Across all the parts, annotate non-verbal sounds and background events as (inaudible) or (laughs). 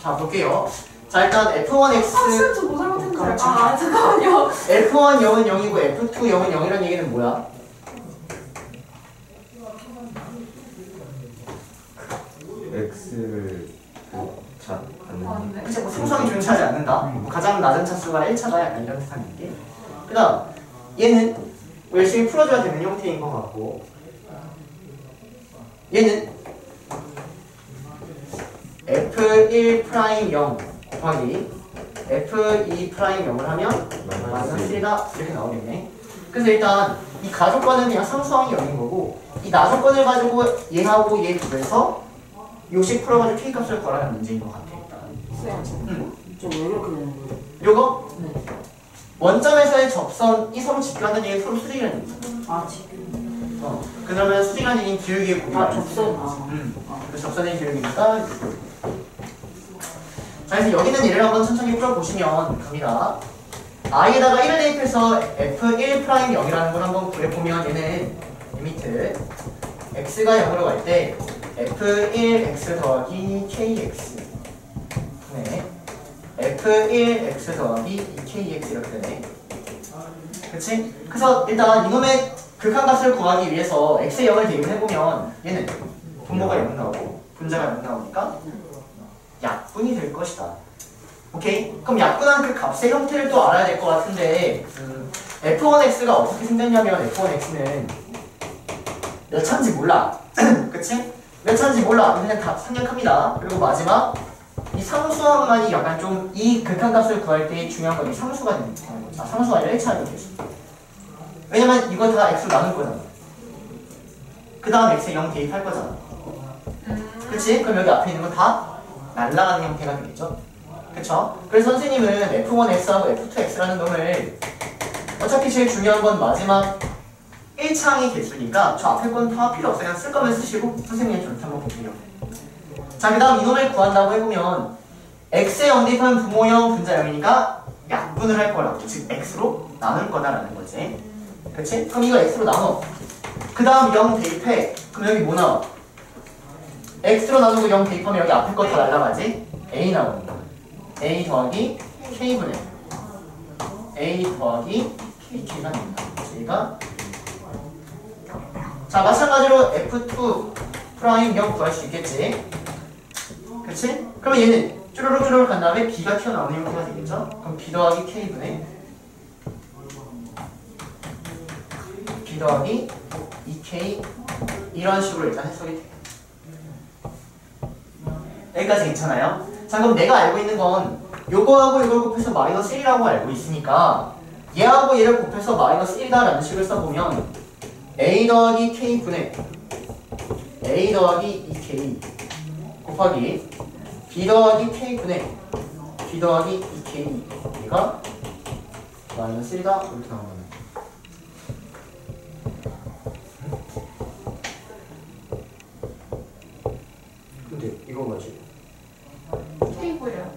자 볼게요. 자 일단 F1X 사실 저뭐 잘못했는지 알아. 아 잠깐만요. F1 0은 0이고 F2 0은 0이라는 얘기는 뭐야? x를 자 가는 아닌데. 그치 뭐 상수항이 존재하지 않는다. 뭐 가장 낮은 차수가 1차다 약간 이런 뜻한 얘기. 그다음 얘는 뭐 열심히 풀어줘야 되는 형태인 것 같고 얘는 F1 프라임 0 곱하기 F2 프라임 0을 하면 마이너스 1이다 이렇게 나오겠네. 그래서 일단 이 가 조건은 그냥 상수항이 0인 거고 이 나조건을 가지고 얘하고 얘 구해서 요식 풀어가지고 k 값을 구하라는 문제인 것 같아 일단. 음. 저왜 그렇게 되는 거예요? 요거 네. 원점에서의 접선이 서로 직교한다는 얘기 서로 수직이라는 얘기잖아. 아 지금 어. 그러면 수직이라는 얘기는 기울기의 곱이 아 접선 아. 음. 그 접선의 기울기니까 자 그래서 여기 는 얘를 한번 천천히 풀어보시면 갑니다. i에다가 1을 대입해서 f1 프라임 0이라는 걸 한번 구해보면 얘는 limit x가 0으로 갈 때 f1x 더하기 kx 네 f1x 더하기 2kx 이렇게 되네 그치? 그래서 일단 이놈의 극한값을 구하기 위해서 x의 0을 대입해보면 얘는 분모가 0 나오고 분자가 0 나오니까 약분이 될 것이다. 오케이? 그럼 약분한 그 값의 형태를 또 알아야 될 것 같은데 음, f1x가 어떻게 생겼냐면 f1x는 몇 차인지 몰라. (clears throat) 그치? 몇 차인지 몰라. 그냥 다 생략합니다. 그리고 마지막 이 상수항만이 약간 좀 이 극한값을 구할 때 중요한 건 이 상수가 되는 거야 아 상수가 아니라 1차가 되겠어 왜냐면 이거 다 x로 나눌 거잖아. 그 다음 x에 0 대입할 거잖아. 그치? 그럼 여기 앞에 있는 건 다 날라가는 형태가 되겠죠? 그쵸? 그래서 선생님은 F1X하고 F2X라는 놈을 어차피 제일 중요한 건 마지막 1창이 개수니까 저 앞에 건 다 필요 없어요. 그냥 쓸 거면 쓰시고 선생님이 저렇게 한번 볼게요. 자, 그 다음 이놈을 구한다고 해보면 X에 0 대입하면 부모형 분자 0이니까 약분을 할 거라고. 즉 X로 나눌 거다라는 거지. 그치? 그럼 이거 X로 나눠. 그 다음 0 대입해. 그럼 여기 뭐 나와? X로 나누고 0 대입하면 여기 앞에 거다 날라가지? A 거. A 더하기 K분의 A 더하기 KK가 됩니다. J가 자 마찬가지로 F2 프라임 0 구할 수 있겠지? 그치? 그러면 얘는 쭈루룩 쭈루룩 간 다음에 B가 튀어나오는 형태가 되겠죠? 그럼 B 더하기 K분의 B 더하기 2K 이런 식으로 일단 해석이 돼요. 여기까지 괜찮아요? 자 그럼 내가 알고 있는 건 요거하고 이걸 곱해서 마이너스 1이라고 알고 있으니까 얘하고 얘를 곱해서 마이너스 1이다 라는 식을 써보면 a 더하기 k분의 a 더하기 2k 곱하기 b 더하기 k분의 b 더하기 2k 얘가 마이너스 1이다 이렇게 나오는 거예요 근데 이거 뭐지? 테이블이야.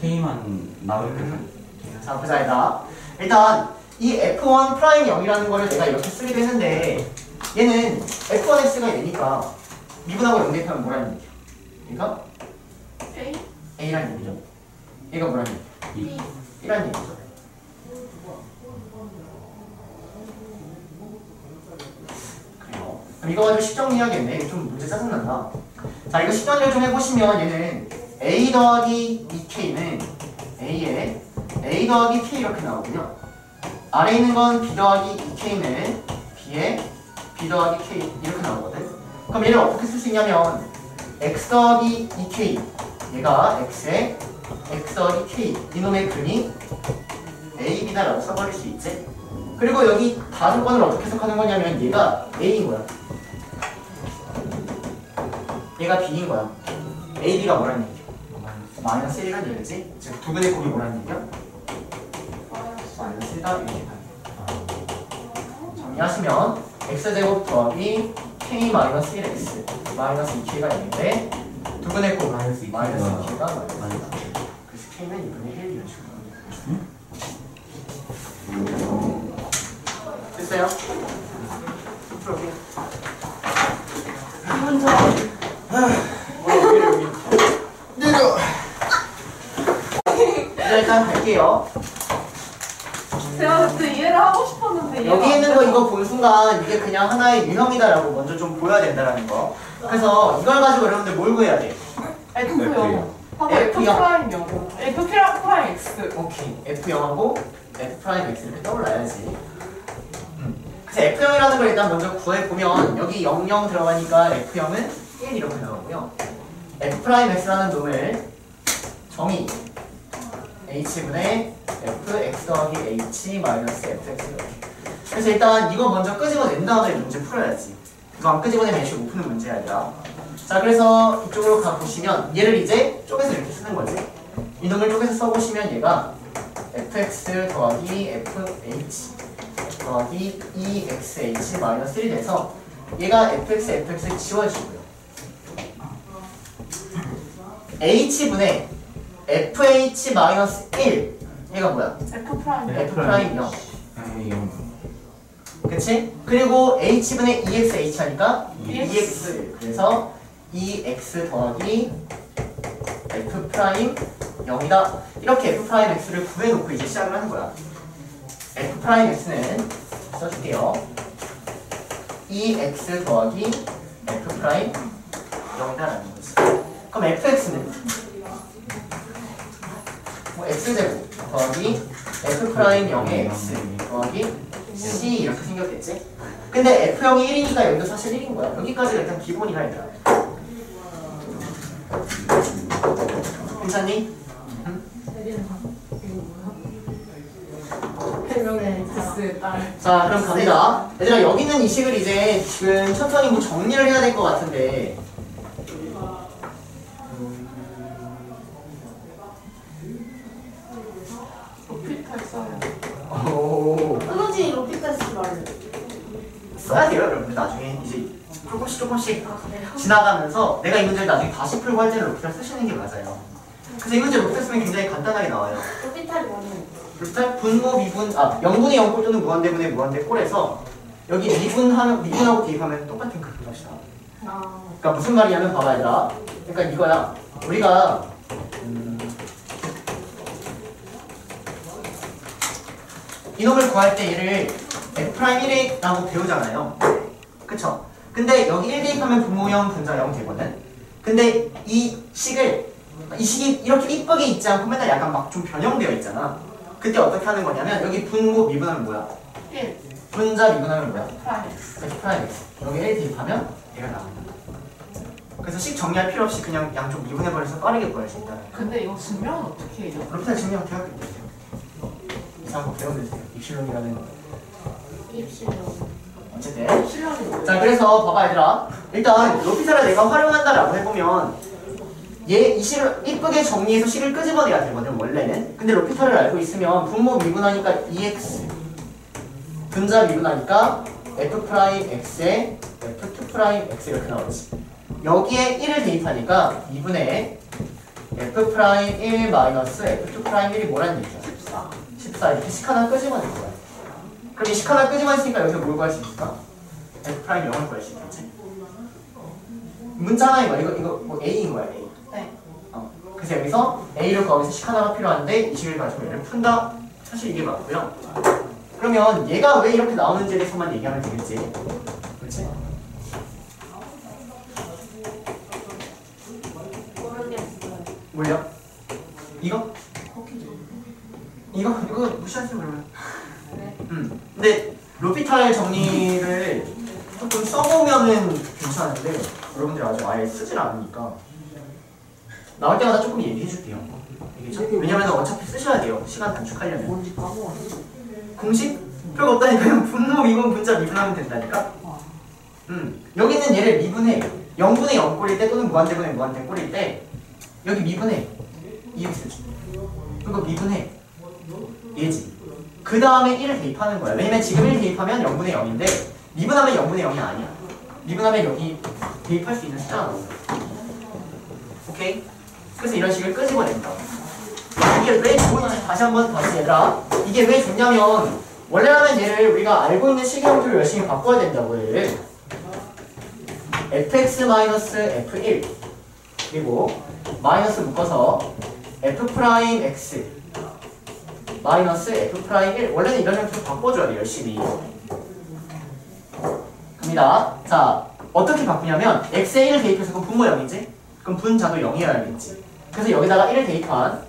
K만 나올 때자 보자 일단 일단 이 f1 프라임 0이라는 거를 내가 이렇게 쓰기도 했는데 얘는 f1x가 얘니까 미분하고 0 대입하면 뭐라는 얘기야? 얘가? A. A라는 얘기죠. 얘가 뭐라는 얘기야? B. B라는 얘기죠. 그래요. 그럼 이거 가지고 식정리해야겠네. 이거 좀 문제 짜증난다 자 이거 식정리를 좀 해보시면 얘는 a 더하기 2k는 a에 a 더하기 k 이렇게 나오고요. 아래 있는 건 b 더하기 2k는 b에 b 더하기 k 이렇게 나오거든. 그럼 얘를 어떻게 쓸 수 있냐면 x 더하기 2k 얘가 x에 x 더하기 k 이놈의 근이 a, b다 라고 써버릴 수 있지. 그리고 여기 다조건을 어떻게 해석하는 거냐면 얘가 a인 거야 얘가 b인 거야 a, b가 뭐라는 얘기야? 마이너스 1이라는 얘기지 즉두 분의 곱이 뭐라는 얘기야? 마이너스 1다 이렇게 정리하시면 x제곱 더하기 k 마이너스 1x 마이너스 2k가 있는데 두 분의 곱 마이너스 2K 가 마이너스 2k가 마이너스 맞다. 그래서 k는 2분의 1 이런 식으로 됐어요? 풀어볼게요 혼자. 내려. 자, 일단 갈게요. 제가 그때 이해를 하고 싶었는데 여기 안 있는 거. 이거 본 순간 이게 그냥 하나의 유형이다라고 먼저 좀 보여야 된다라는 거. 그래서 이걸 가지고 여러분들 뭘 구해야 돼? F F. 하고 F F 영. 프라임 영어 F 프라- 프라임 X 오케이. F0하고 F 프라임 X 이렇게 떠올라야지. 음. 그래서 F0이라는 걸 일단 먼저 구해보면 여기 00 들어가니까 F0은 1 이렇게 나오고요. F 프라임 X라는 놈을 정의 H분의 Fx 더하기 H 마이너스 Fx. 그래서 일단 이거 먼저 끄집어낸 다음에 문제 풀어야지. 이거 안 끄집어내면 애초에 못 푸는 문제 아니라. 자 그래서 이쪽으로 가보시면 얘를 이제 쪼개서 이렇게 쓰는 거지. 이놈을 쪼개서 써보시면 얘가 fx 더하기 fh 더하기 2xh 마이너스 1이 돼서 얘가 fx, fx 지워지고요. H분의 fh 마이너스 1 얘가 뭐야? F 프라임 네. f 프라임 0 아니 영. 그치? 그리고 h분의 2xh 하니까 2x. 2x 그래서 2x 더하기 f 프라임 0이다 이렇게 f 프라임 x를 구해놓고 이제 시작을 하는 거야 f 프라임 x는 써줄게요 2x 더하기 f 프라임 0이다라는 거지 그럼 fx는 뭐 x제곱 더하기 f 프라임 0의 x 더하기 C 이렇게 생겼겠지? 근데 F형이 1이니까 여기도 사실 1인 거야. 여기까지가 일단 기본이라 얘들아. 괜찮니? 자, 그럼 갑니다. 얘들아, 여기 있는 이 식을 이제 지금 천천히 뭐 정리를 해야 될 것 같은데. 써요 오, 끊어지 로피타 쓰지 말래. 써야 돼요, 여러분들. 나중에 이제 조금씩 조금씩 아, 그래요? 지나가면서 내가 이 문제를 나중에 다시 풀고 할 때는 로피를 쓰시는 게 맞아요. 그래서 이 문제 로피 쓰면 굉장히 간단하게 나와요. 로피탈이 뭐는? 일단 분모 미분 아 0분의 0꼴 또는 무한대분의 무한대 꼴에서 여기 미분하면 미분하고 대입하면 똑같은 그 값이다. 아, 그러니까 무슨 말이냐면 봐봐 얘들아. 그러니까 이거야. 우리가 음, 이놈을 구할 때 얘를 f'1이라고 배우잖아요. 그쵸? 근데 여기 1 대입하면 분모형 분자형 되거든. 근데 이 식을 이 식이 이렇게 이쁘게 있지 않고 맨날 약간 막 좀 변형되어 있잖아. 그때 어떻게 하는 거냐면 여기 분모 미분하면 뭐야? 1 분자 미분하면 뭐야? 프라임 X F 프라임 X. 여기 1 대입하면 얘가 나옵니다. 그래서 식 정리할 필요 없이 그냥 양쪽 미분해버려서 빠르게 구할 수 있다. 근데 이거 증명은 어떻게 해요? 로피탈 증명 대학교 때. 이상한 거 배우면서요. 입실론이라는 입실로. 어쨌든 실력이 뭐예요? 자 그래서 봐봐 얘들아 일단 로피탈을 내가 활용한다라고 해보면 얘이 식을 이쁘게 정리해서 식을 끄집어내야 되거든 원래는 근데 로피탈을 알고 있으면 분모 미분하니까 2x 분자 미분하니까 f 프라임 x에 f2 프라임 x 이렇게 나오지 여기에 1을 대입하니까 2분의 f 프라임 1 마이너스 f2 프라임 1이 뭐라는 얘기야 14 14 이렇게 식 하나 끄집어낼 거야. 그럼 이식 하나 끄집어냈으니까 여기서 뭘 구할 수 있을까? f 프라임 0을 구할 수 있겠지. 문자 하나인 거야. 이거 이거 뭐 a인 거야 a. 네 어. 그래서 여기서 a를 구하기 위해서 식 하나가 필요한데 이 식을 가지고 얘를 푼다. 사실 이게 맞고요. 그러면 얘가 왜 이렇게 나오는지에 대해서만 얘기하면 되겠지. 그렇지? 뭘요? 이거? 이거 이거 그러면. 네. 음. 근데 로피탈 정리를 조금 써보면은 괜찮은데 여러분들 아직 아예 쓰질 않으니까 나올 때마다 조금 얘기해 줄게요. 이게 왜냐면 어차피 쓰셔야 돼요. 시간 단축하려면. 공식? 별거 없다니까 그냥 (laughs) 분모 미분 분자 미분하면 된다니까. 음. 여기는 얘를 미분해. 0분의 0 꼴일 때 또는 무한대분의 무한대 꼴일 때 여기 미분해. EX. 그리고 미분해. 얘지. 그 다음에 1을 대입하는 거야. 왜냐면 지금 1 대입하면 0분의 0인데 미분하면 0분의 0이 아니야. 미분하면 여기 대입할 수 있는 거야. 오케이? 그래서 이런 식을 끄집어낸다. 이게 왜 좋은지 다시 한번 다시 얘들아. 이게 왜 좋냐면 원래라면 얘를 우리가 알고 있는 식의 형태로 열심히 바꿔야 된다고 얘를. fx 마이너스 f1 그리고 마이너스 묶어서 f 프라임 x 마이너스 f 프라임 1 원래는 이런 형태로 바꿔줘야 돼 열심히. 갑니다. 자 어떻게 바꾸냐면 x에 1을 대입해서 그럼 분모 0이지? 그럼 분자도 0이어야겠지. 그래서 여기다가 1을 대입한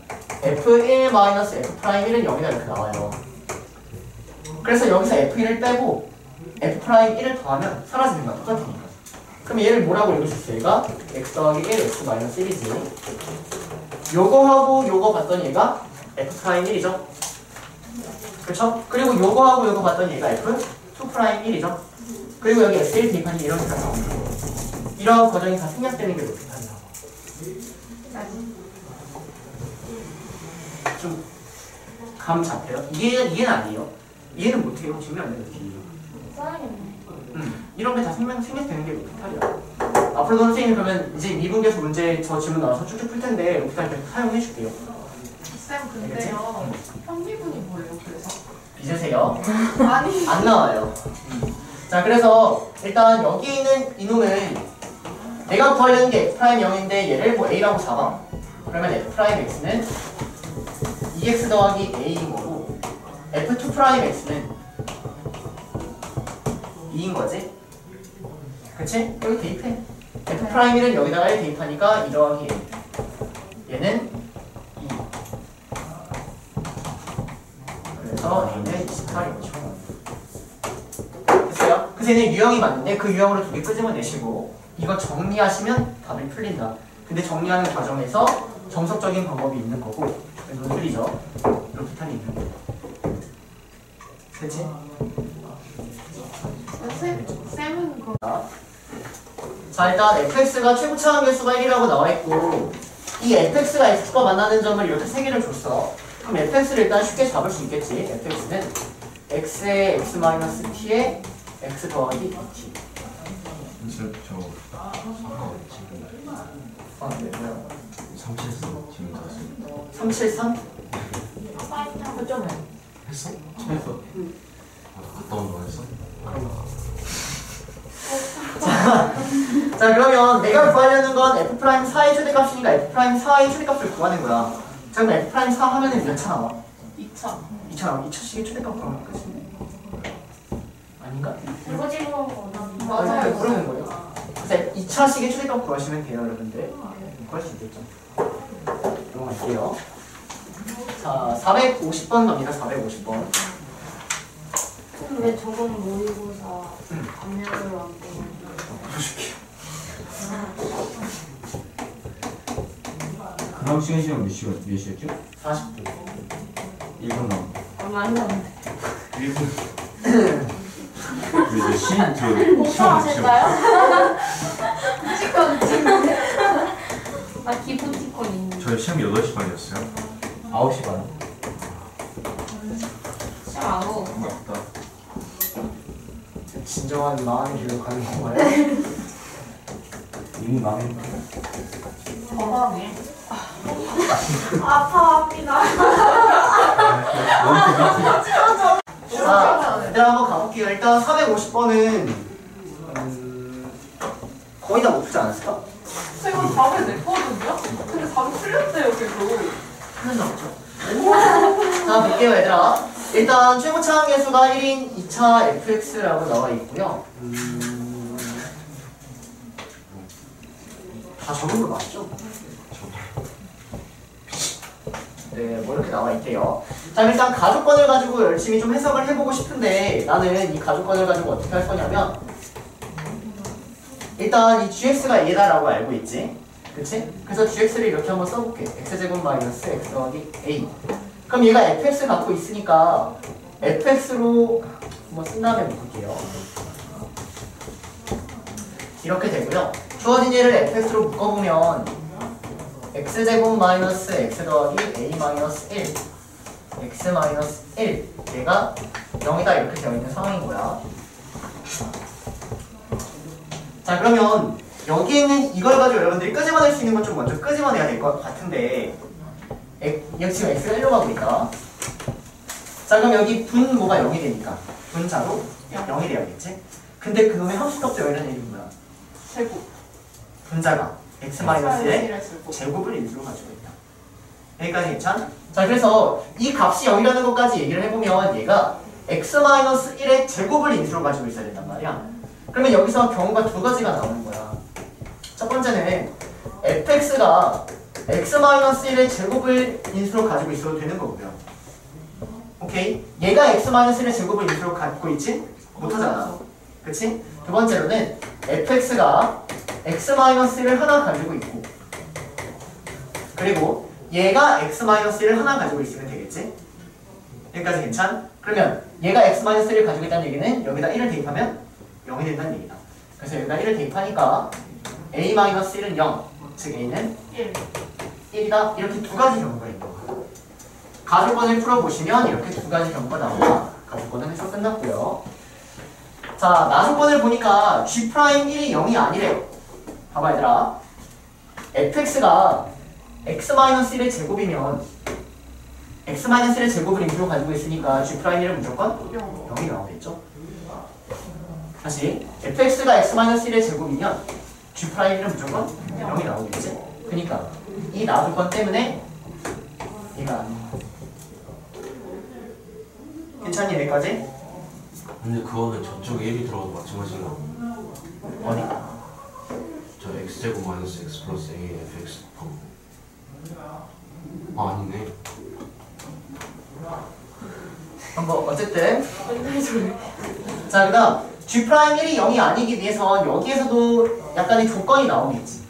f1 마이너스 f 프라임 1은 0이다 이렇게 나와요. 그래서 여기서 f1을 빼고 f 프라임 1을 더하면 사라지는 거야. 똑같으니까 그럼 얘를 뭐라고 읽을 수 있어 얘가 x 더하기 1 x 마이너스 1이지. 요거하고 요거 봤더니 얘가 f 프라임 1이죠 그렇죠? 그리고 요거하고 요거 봤더니 얘가 f 2 프라임 1이죠 그리고 여기 x1 대입하니 이렇게 다 나옵니다 이런 과정이 다 생략되는 게 로피탈이라고 좀 감 잡혀요? 이해, 이해는 아니에요 이해는 못해요 지금 안 돼요. 음, 이런 게 다 생략, 생략되는 게 로피탈이야. 앞으로 선생님이 그러면 이제 미분계수 문제 저 질문 나와서 쭉쭉 풀 텐데 로피탈 계속 사용해 줄게요. 쌤 근데요. 편미분이 뭐예요? 그래서? 잊으세요. 아니. 안 나와요. 음. 자, 그래서 일단 여기 있는 이놈은 내가 구하려는 게 f 프라임 0인데 얘를 뭐 a라고 잡아. 그러면 f 프라임 x는 2x 더하기 a인 거고 f2 프라임 x는 2인 거지. 그치? 여기 대입해. f 프라임 1은 여기다가 1 대입하니까 2 더하기 a. 얘는 그래서 a는 28이죠. 됐어요? 그래서 얘는 유형이 맞는데 그 유형으로 두 개 끄집어내시고 이거 정리하시면 답이 풀린다. 근데 정리하는 과정에서 정석적인 방법이 있는 거고 논술이죠. 이렇게 탄이 있는 거고. 그치? 쌤, 쌤은 그 자 일단 fx가 최고 차항 개수가 1이라고 나와 있고 이 fx가 x과 만나는 점을 이렇게 세 개를 줬어. 그럼 fx를 일단 쉽게 잡을 수 있겠지. fx는 x의 x-t에 x 더하기 t. 진짜 저 지금 아, 네, 뭐야? 373 지금 잤어요 373? 거점을. 했어? 했어 아, 갔다 온거 했어? 자 그러면 내가 구하려는 건 f 프라임 4의 최대값이니까 f 프라임 4의 최대값을 구하는 거야. 자 그럼 f 프라임 4 하면은 몇차 나와? 2차. 2차 나와. 2차식의 최대값 구하면 끝이네. 아닌가? 이거 찍은 거 나. 맞아요. 아니, 그러는 거예요. 그래서 2차식의 최대값 구하시면 돼요 여러분들. 구할 수 있겠죠. 넘어갈게요. 자 450번 갑니다. 450번. 그럼 왜 저건 모의고사 안내로 안 보내? 보여줄게요. 그럼 시간 시간 몇 시간 몇 시였죠? 40분. 1분 남. 얼마 안 남았는데. 1분 그래서 시저 못 시험 하실까요? 지금 아 기프티콘 있는. 저희 시험 8시 반이었어요 9시 반. 시험 안 오고. 맞다 진정한 마음의 길로 가는 건가요? 이미 마음에 건강해. (laughs) 아파합니다. 자, 얘들아 한번 가볼게요. 일단 450번은 음, 거의 다 못 풀지 않았을까? 제가 답을 냈거든요? 근데 답이 틀렸대요, 계속. 하나도 없죠. 자, 볼게요, 얘들아. 일단 최고 차항 계수가 1인 2차 fx라고 나와 있고요. 음, 다 적은 거 맞죠? 네, 뭐 이렇게 나와 있대요. 자, 일단 가족권을 가지고 열심히 좀 해석을 해보고 싶은데 나는 이 가족권을 가지고 어떻게 할 거냐면 일단 이 gx가 얘다라고 알고 있지. 그치? 그래서 gx를 이렇게 한번 써볼게. x제곱 마이너스 x 더하기 a. 그럼 얘가 fx 갖고 있으니까 fx로 한번 쓴 다음에 묶을게요. 이렇게 되고요. 주어진 얘를 fx로 묶어보면 x제곱 마이너스 x 더하기 a 마이너스 1 x 마이너스 1 얘가 0이다 이렇게 되어 있는 상황인 거야. 자 그러면 여기 있는 이걸 가지고 여러분들이 끄집어낼 수 있는 건 좀 먼저 끄집어내야 될 것 같은데 엑- 여기 지금 x가 1로 가고 있다. 자 그럼 여기 분 뭐가 0이 되니까 분자로 0이 돼야겠지? 근데 그놈의 함수값도 0이라는 얘기인 거야. 제곱. 분자가 x 마이너스 1의 1의 제곱. 제곱을 인수로 가지고 있다. 여기까지 괜찮? 자 그래서 이 값이 0이라는 것까지 얘기를 해보면 얘가 x-1의 제곱을 인수로 가지고 있어야 된단 말이야. 그러면 여기서 경우가 두 가지가 나오는 거야. 첫 번째는 fx가 x-1의 제곱을 인수로 가지고 있어도 되는 거고요. 오케이? 얘가 x-1의 제곱을 인수로 갖고 있지? 못하잖아. 그치? 두 번째로는 fx가 x-1을 하나 가지고 있고 그리고 얘가 x-1을 하나 가지고 있으면 되겠지? 여기까지 괜찮? 그러면 얘가 x-1을 가지고 있다는 얘기는 여기다 1을 대입하면 0이 된다는 얘기다. 그래서 여기다 1을 대입하니까 a-1은 0, 즉 a는 1. 1이다. 이렇게 두 가지 경우가 있는 거야. 가족권을 풀어보시면 이렇게 두 가지 경우가 나온다. 가족권은 해서 끝났고요. 자, 나조건을 보니까 G'1이 0이 아니래요. 봐봐 얘들아. fx가 x-1의 제곱이면 x-1의 제곱을 인수로 가지고 있으니까 G'1은 무조건 0. 0이 나오겠죠? 다시 fx가 x-1의 제곱이면 G'1은 무조건 0이 나오겠지? 그니까 이 나조건 때문에 얘가. 괜찮니 여기까지? 근데 그거는 저쪽에 1이 들어가도 마찬가지인가? 어디? 저 x제곱 마이너스 x 플러스 a fx 아 아니네 뭐 어쨌든 자 그다음 G'1이 0이 아니기 위해선 여기에서도 약간의 조건이 나오겠지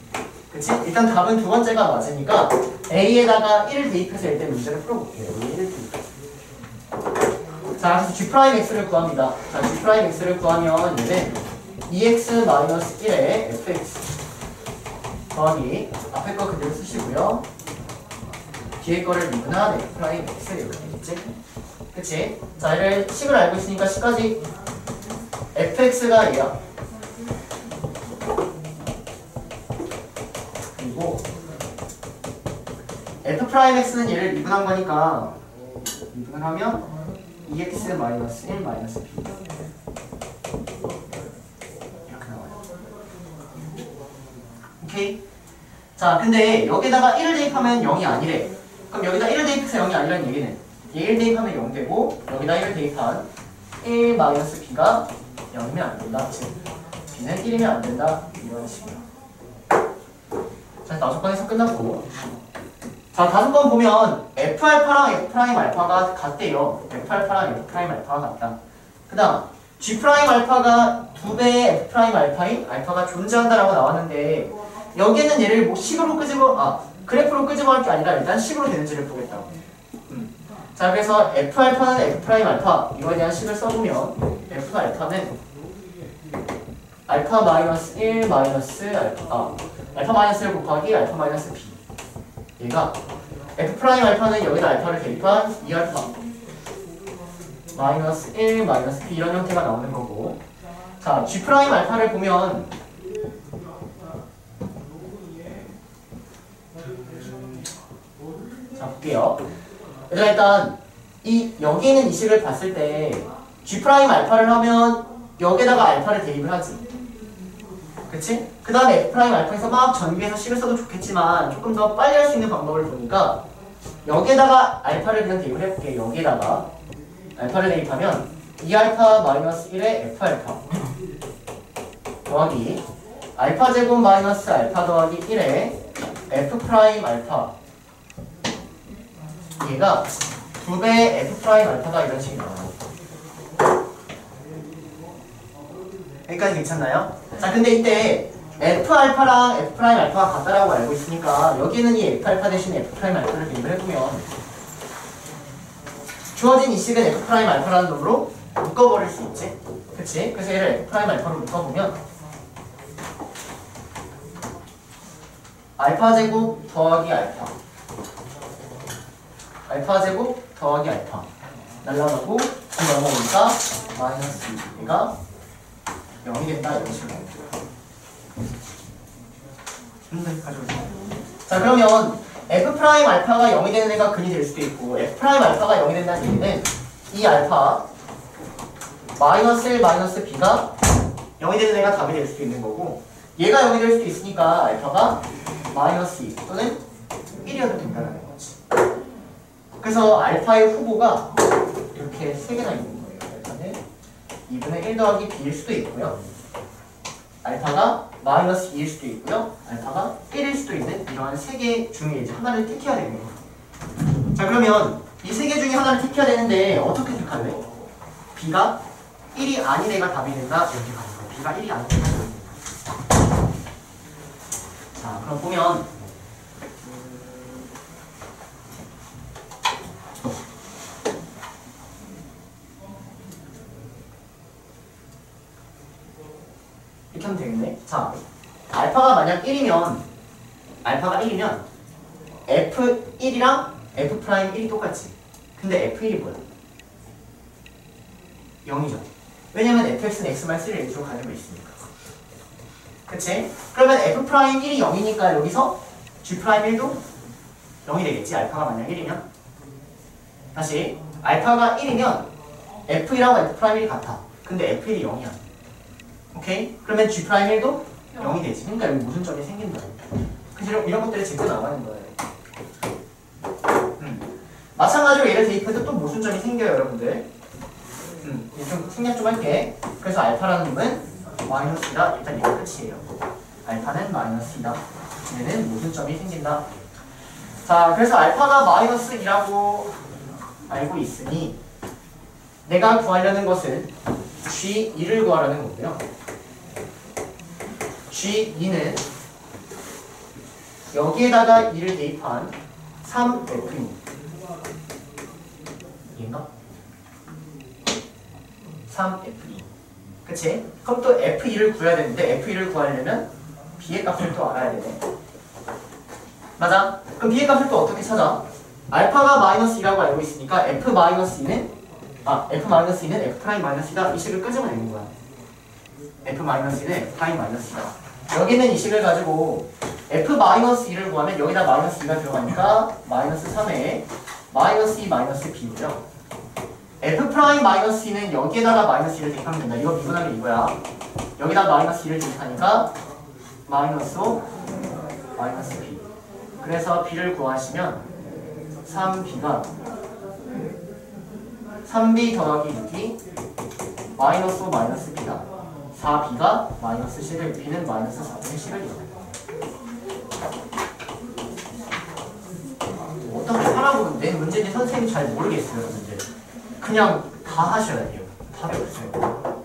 그치? 일단 답은 두 번째가 맞으니까 A에다가 1을 대입해서 일단 문제를 풀어볼게요 여기 1을 대입해서 자 그래서 G'X를 구합니다 자 G'X를 구하면 얘는 2x-1의 fx 더하기 앞에 거 그대로 쓰시고요 뒤에 거를 미분한 F'X 이렇게 되겠지? 그치? 자, 얘를 식을 알고 있으니까 식까지 fx가 얘야. 그리고 f'x는 얘를 미분한 거니까 미분을 하면 2x 마이너스 1 마이너스 b 이렇게 나와요. 오케이? 자, 근데 여기다가 1을 대입하면 0이 아니래. 그럼 여기다 1을 대입해서 0이 아니라는 얘기는 얘 1 대입하면 0 되고 여기다 1을 대입한 1 마이너스 b가 0이면 안 된다. 즉 b는 1이면 안 된다. 이런 식이야. 자, 다섯 번에서 끝났고 자, 다섯 번 보면 f 알파랑 f 프라임 알파가 같대요. f 알파랑 f 프라임 알파가 같다. 그 다음 g 프라임 알파가 두 배의 f 프라임 알파인 알파가 존재한다라고 나왔는데 여기에는 얘를 뭐 식으로 끄집어 아 그래프로 끄집어 할 게 아니라 일단 식으로 되는지를 보겠다고. 음. 자 그래서 f 알파는 f 프라임 알파 이거에 대한 식을 써보면 f 알파는 알파 마이너스 1 마이너스 알파 아 알파 마이너스 1 곱하기 알파 마이너스 b 얘가 f 프라임 알파는 여기다 알파를 대입한 2 알파 마이너스 1 마이너스 b 이런 형태가 나오는 거고 자 g 프라임 알파를 보면 자 볼게요. 얘들아 일단 이 여기 있는 이 식을 봤을 때 g 프라임 알파를 하면 여기에다가 알파를 대입을 하지. 그치? 그 다음에 f 프라임 알파에서 막 전개해서 식을 써도 좋겠지만 조금 더 빨리 할 수 있는 방법을 보니까 여기에다가 알파를 그냥 대입을 해볼게. 여기에다가 알파를 대입하면 2알파 마이너스 1의 f 알파 더하기 알파 제곱 마이너스 알파 더하기 1의 f 프라임 알파 얘가 두 배의 f 프라임 알파가 이런 식이 나와요. 여기까지 괜찮나요? 자, 근데 이때 f 알파랑 f 프라임 알파가 같다라고 알고 있으니까 여기는 이 f 알파 대신에 f 프라임 알파를 대입을 해보면 주어진 이 식은 f 프라임 알파라는 놈으로 묶어버릴 수 있지. 그치? 그래서 얘를 f 프라임 알파로 묶어보면 알파 제곱 더하기 알파 알파 제곱 더하기 알파 날라가고 2 넘어오니까 마이너스 2가 0이 된다 이런 식으로. 자 그러면 f 프라임 알파가 0이 되는 애가 근이 될 수도 있고 f 프라임 알파가 0이 된다는 얘기는 이 알파 마이너스 1 마이너스 b가 0이 되는 애가 답이 될 수도 있는 거고 얘가 0이 될 수도 있으니까 알파가 마이너스 2 또는 1이어도 된다는 거지. 그래서 알파의 후보가 이렇게 세 개나 있는 거예요. 알파는 2분의 1 더하기 b일 수도 있고요. 알파가 마이너스 2일 수도 있고요. 알파가 1일 수도 있는 이러한 세 개 중에 이제 하나를 택해야 거예요. 자 그러면 이 세 개 중에 하나를 택해야 되는데 어떻게 택할래? b가 1이 아닌 애가 답이 된다 이렇게 가는 거예요. b가 1이 아닌 애가 답이 된다. 자 그럼 보면 이렇게 되겠네. 자, 알파가 만약 1이면 알파가 1이면 F1이랑 F'1이 똑같지. 근데 F1이 뭐야? 0이죠. 왜냐면 fx는 x만 3를 x로 가지고 있으니까. 그치? 그러면 F'1이 0이니까 여기서 G'1도 0이 되겠지. 알파가 만약 1이면. 다시 알파가 1이면 F1하고 F'1이 같아. 근데 F1이 0이야. 오케이? 그러면 G'1도 0이 되지. 그러니까 여기 무슨 점이 생긴다. 그래서 이런, 것들이 짚고 나가는 거예요. 음. 마찬가지로 얘를 대입해도 또 무슨 점이 생겨요, 여러분들? 음, 좀 생략 좀 할게. 그래서 알파라는 놈은 마이너스이다. 일단 얘가 끝이에요. 알파는 마이너스이다. 얘는 무슨 점이 생긴다. 자, 그래서 알파가 마이너스 2라고 알고 있으니 내가 구하려는 것은 G2를 구하라는 거고요. G2는 여기에다가 2를 대입한 3F입니다. 얘인가? 3F2. 그치? 그럼 또 F2를 구해야 되는데 F2를 구하려면 B의 값을 또 알아야 되네. 맞아? 그럼 B의 값을 또 어떻게 찾아? 알파가 마이너스 2라고 알고 있으니까 F 마이너스 2는 아 F 마이너스 2는 F 프라임 마이너스 2다 이 식을 끄집어 내는 거야. F 마이너스 2는 F 프라임 마이너스 2다. 여기는 이 식을 가지고 F 마이너스 2를 구하면 여기다 마이너스 2가 들어가니까 마이너스 3에 마이너스 2 마이너스 B고요. F 프라임 마이너스 2는 여기에다가 마이너스 2를 대입하면 된다. 이거 미분하면 이거야. 여기다 마이너스 2를 대입하니까 마이너스 5 마이너스 B. 그래서 B를 구하시면 3B가 3B 더하기 6이 마이너스 5 마이너스 B다. 4B가 마이너스 11, B는 마이너스 4분의 11이다. 어떻게 하라고 내 문제인지 선생님이 잘 모르겠어요, 문제. 그냥 다 하셔야 돼요. 답이 없어요.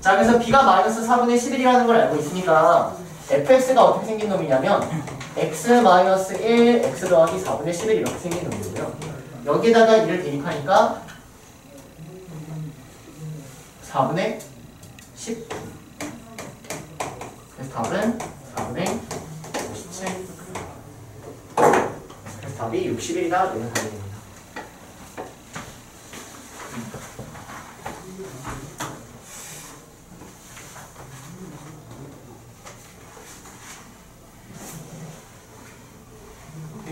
자, 그래서 B가 마이너스 4분의 11이라는 걸 알고 있으니까 fx가 어떻게 생긴 놈이냐면 x 마이너스 1, x 더하기 4분의 11 이렇게 생긴 놈이고요. 여기에다가 1을 대입하니까 4분의 10. 그래서 답은 4분의 57. 그래서 답이 61이다. 이런 답이 됩니다.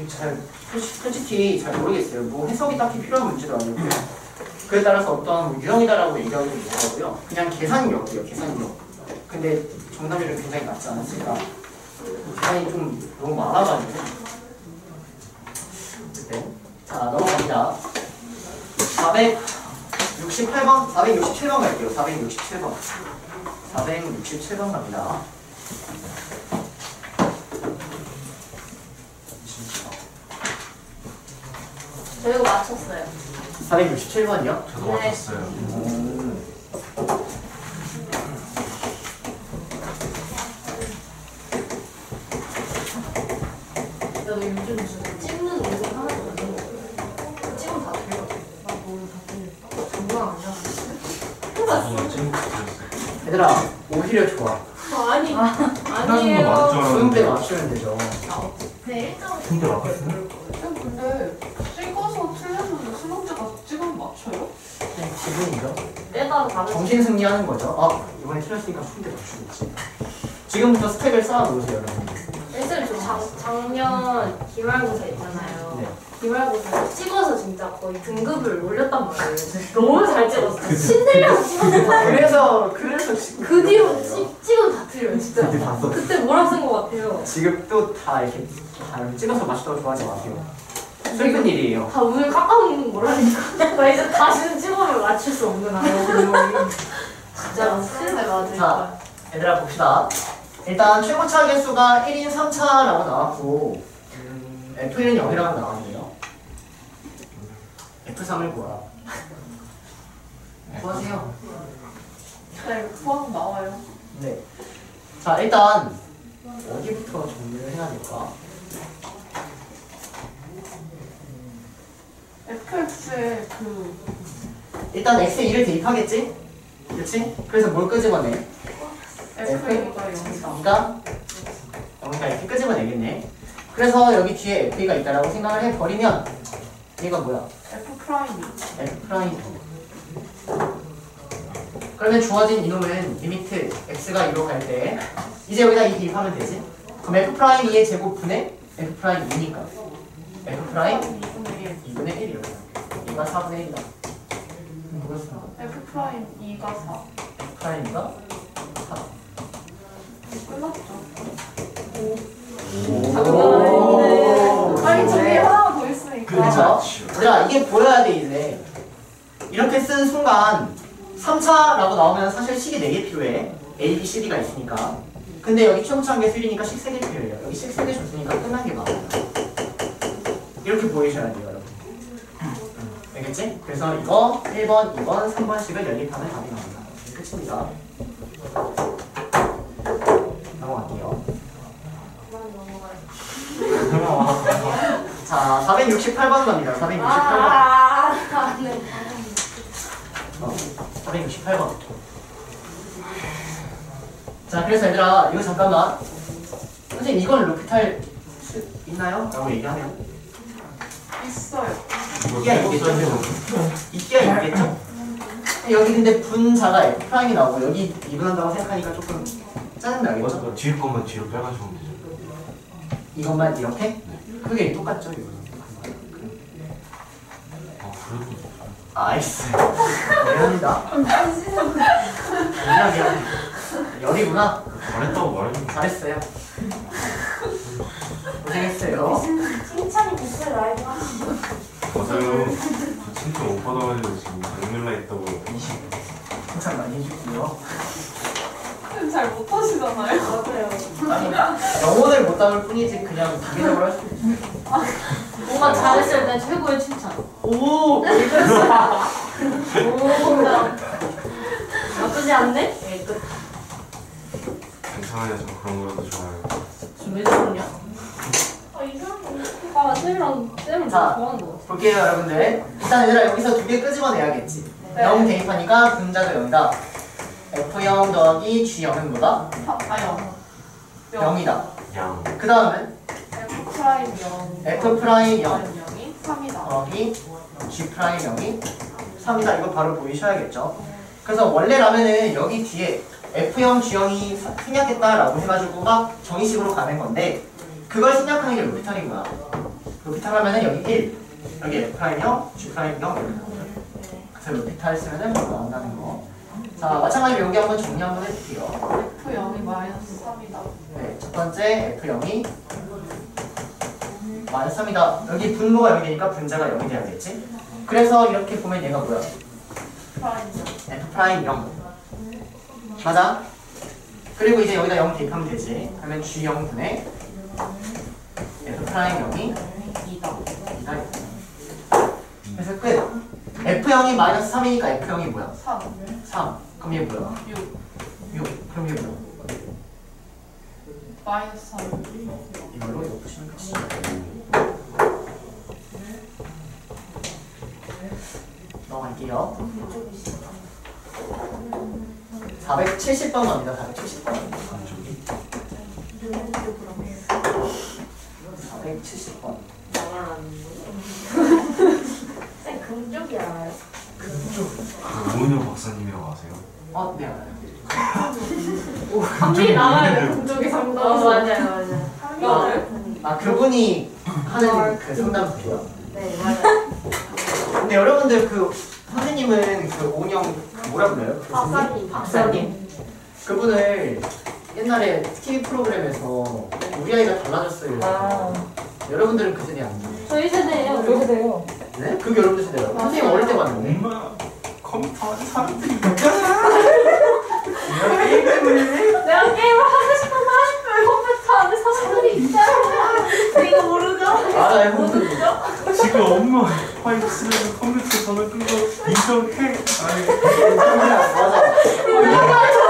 잘 솔직- 솔직히 잘 모르겠어요. 뭐 해석이 딱히 필요한 문제도 아니고 그에 따라서 어떤 뭐 유형이다라고 얘기하기도 못하고요. 그냥 계산력이에요. 계산력. 근데 정답률은 굉장히 낮지 않았을까? 계산이 좀 너무 많아가지고 어쨌든 자 넘어갑니다. 468번, 467번 갈게요. 467번. 467번 갑니다. 저 이거 맞췄어요. 467번이요? 저도 네. 맞췄어요. 나도 요즘 진짜 찍는 옷을 하나도 안 입는 거 찍으면 다 들려. 나 오늘 다 들렸어. 장난 아니야. 저도 찐 맞췄어요. 얘들아 오히려 좋아. 아니, 하나는 거 맞죠? 수능 때 맞추면 되죠. 네, 1점. 근데 맞췄어요? 근데 찍어서 틀렸는데 수능제가 찍으면 맞춰요? 그냥 기분이죠. 정신 승리하는 거죠. 아 이번에 틀렸으니까 때 맞추겠지. 지금부터 스택을 쌓아 놓으세요, 여러분. 쌤, 저 작, 작년 기말고사 있잖아요. 네. 기말고사 찍어서 진짜 거의 등급을 올렸단 말이에요. 너무 잘 찍었어. 신들려서 찍었어. 그래서 그래서 지금 그 뒤로 찍, 찍으면 다 틀려요 진짜. 그때 봤어. 그때 뭐라 쓴 것 같아요. 지금 또다 이렇게 다 찍어서 맛있다고 좋아하지 마세요. 슬픈 일이에요. 다 오늘 깎아먹는 거라니까. (laughs) 나 이제 다시는 찍어를 맞출 수 없는 아요 진짜 맞을 자. 얘들아 봅시다. 일단 최고차 개수가 1인 3차라고 나왔고 음, F1은 0이라고 나왔네요. F3을 구하라. 구하세요. 네, 포함 나와요. 네. 자 일단 어디부터 정리를 해야 될까? FX의 그 일단 X에 2를 대입하겠지? 그렇지? 그래서 뭘 끄집어내? F가 0이다. 2가 0이가 이렇게 끄집어내겠네. 그래서 여기 뒤에 F가 있다라고 생각을 해버리면 얘가 뭐야? F. F 프라임 그러면 주어진 이놈은 limit x가 2로 갈 때 이제 여기다 2 대입하면 되지 그럼 F prime 2의 제곱분의 F prime 2니까 F prime 2분의 1. 2분의 1 이렇게 2가 4분의 1이다 그렇습니다 F prime 2가 4. F prime 2가 4 끝났죠. 오. 아니 저기 하나 더 있으니까. 그렇죠. 얘들아 이게 보여야 돼 이제. 이렇게 쓴 순간 3차라고 나오면 사실 식이 4개 필요해. A, B, C, D가 있으니까. 근데 여기 최고차한 개 3이니까 식 3개 필요해요. 여기 식 3개 줬으니까 끝난 게 맞아요 이렇게 보이셔야 돼요 알겠지? 그래서 이거 1번, 2번, 3번씩을 연립하면 답이 나옵니다 끝입니다 넘어갈게요 (laughs) 자 468번 갑니다 468번 아, 네. 어, 468번. 자, 그래서 얘들아, 이거 잠깐만. 선생님, 이건 로피탈 수 있나요? 라고 얘기하면. 있어요. 이끼가 있겠죠? 이끼가 있겠죠? 여기 근데 분자가 F prime이 나오고 여기 미분한다고 생각하니까 조금 짜증나겠죠? 맞아. 뒤에 것만 뒤로 빼가시면 되죠. 이것만 이렇게? 그게 똑같죠, 이거. 아 그래도 아이스. 미안합니다. 미안, 미안. 열이구나. 잘했다고 말해줘. 잘했어요. 고생했어요. 칭찬이 됐어요, 라이브. 맞아요. 저 칭찬 못 받아가지고 지금 강렬라 있다고 20. 칭찬 많이 해주고요. 잘 못하시잖아요. 맞아요. 영혼을 못 담을 뿐이지 그냥 기계적으로 할 수도 있어요. 뭔가 잘했을 때 최고의 칭찬. 오! 오, 나쁘지 않네? 네, 끝. 괜찮아요. 저 그런 거라도 좋아요. 준비 됐냐? 아, 오빠가 쌤이랑 쌤을 자. 좋아하는 거 같아. 볼게요, 여러분들. 일단 얘들아 여기서 두 개 끄집어내야겠지. 네. 0 대입하니까 분자가 0이다. F0 더하기 G0은 뭐다? 아, 0. 0이다. 양. 그 다음은 F prime 0. F prime 0 0이 3이다. 더하기 G prime 0이 3이다. 이거 바로 보이셔야겠죠? 그래서 원래라면은 여기 뒤에 F0, G0이 생략했다라고 해가지고 막 정의식으로 가는 건데 그걸 생략하는 게 로피탈인 거야. 로피탈 하면은 여기 1, 여기 F prime 0, G prime 0 이렇게 나오죠. 그래서 로피탈 쓰면은 뭐 나온다는 거. 자, 마찬가지로 여기 한번 정리 한번 해볼게요. F 0이 마이너스 3이다. 네, 첫 번째 F0이 마이너스 3이다. 여기 분모가 0이 되니까 분자가 0이 돼야겠지? 그래서 이렇게 보면 얘가 뭐야? prime 0. F prime 0 맞아? 그리고 이제 여기다 0 대입하면 되지 그러면 G0분의 F prime 0이 2다. 2다 그래서 끝 F0이 마이너스 3이니까 F0이 뭐야? 3. 3 그럼 얘 뭐야? 6. 6 그럼 얘 뭐야? 마이너스 3. 이걸로 엮으시면 끝이 넘어갈게요 470번 갑니다 470번 470번 쌤 금쪽이 알아요? 그 오은영 박사님이라고 아세요? 어, 네 알아요 감기 나가야 돼, 금쪽이 상담. 어, 맞아요, 맞아요. 맞아요? 아 그분이 하는 그 상담소요 네, 맞아요. 근데 여러분들 그 선생님은 그 오은영 그 뭐라 불러요? 그? 박사님. 박사님 그분을 옛날에 TV 프로그램에서 우리 아이가 달라졌어요. 아. 여러분들은 그 세대 아니에요? 저희 세대예요. 그러세요. 네? 그게 여러분들 세대라고. 선생님 어릴 때 봤는데. 엄마 컴퓨터 하는 사람들이 바뀌었나? 게임 때문에. 내가 게임을 하고 싶어서 하니까 컴퓨터 안에 사람들이 있잖아. 이거 모르죠? 알아요. 모르죠? 지금 엄마 파일 쓰면 컴퓨터 전화 끊고 인정해. 아니 맞아. 내가.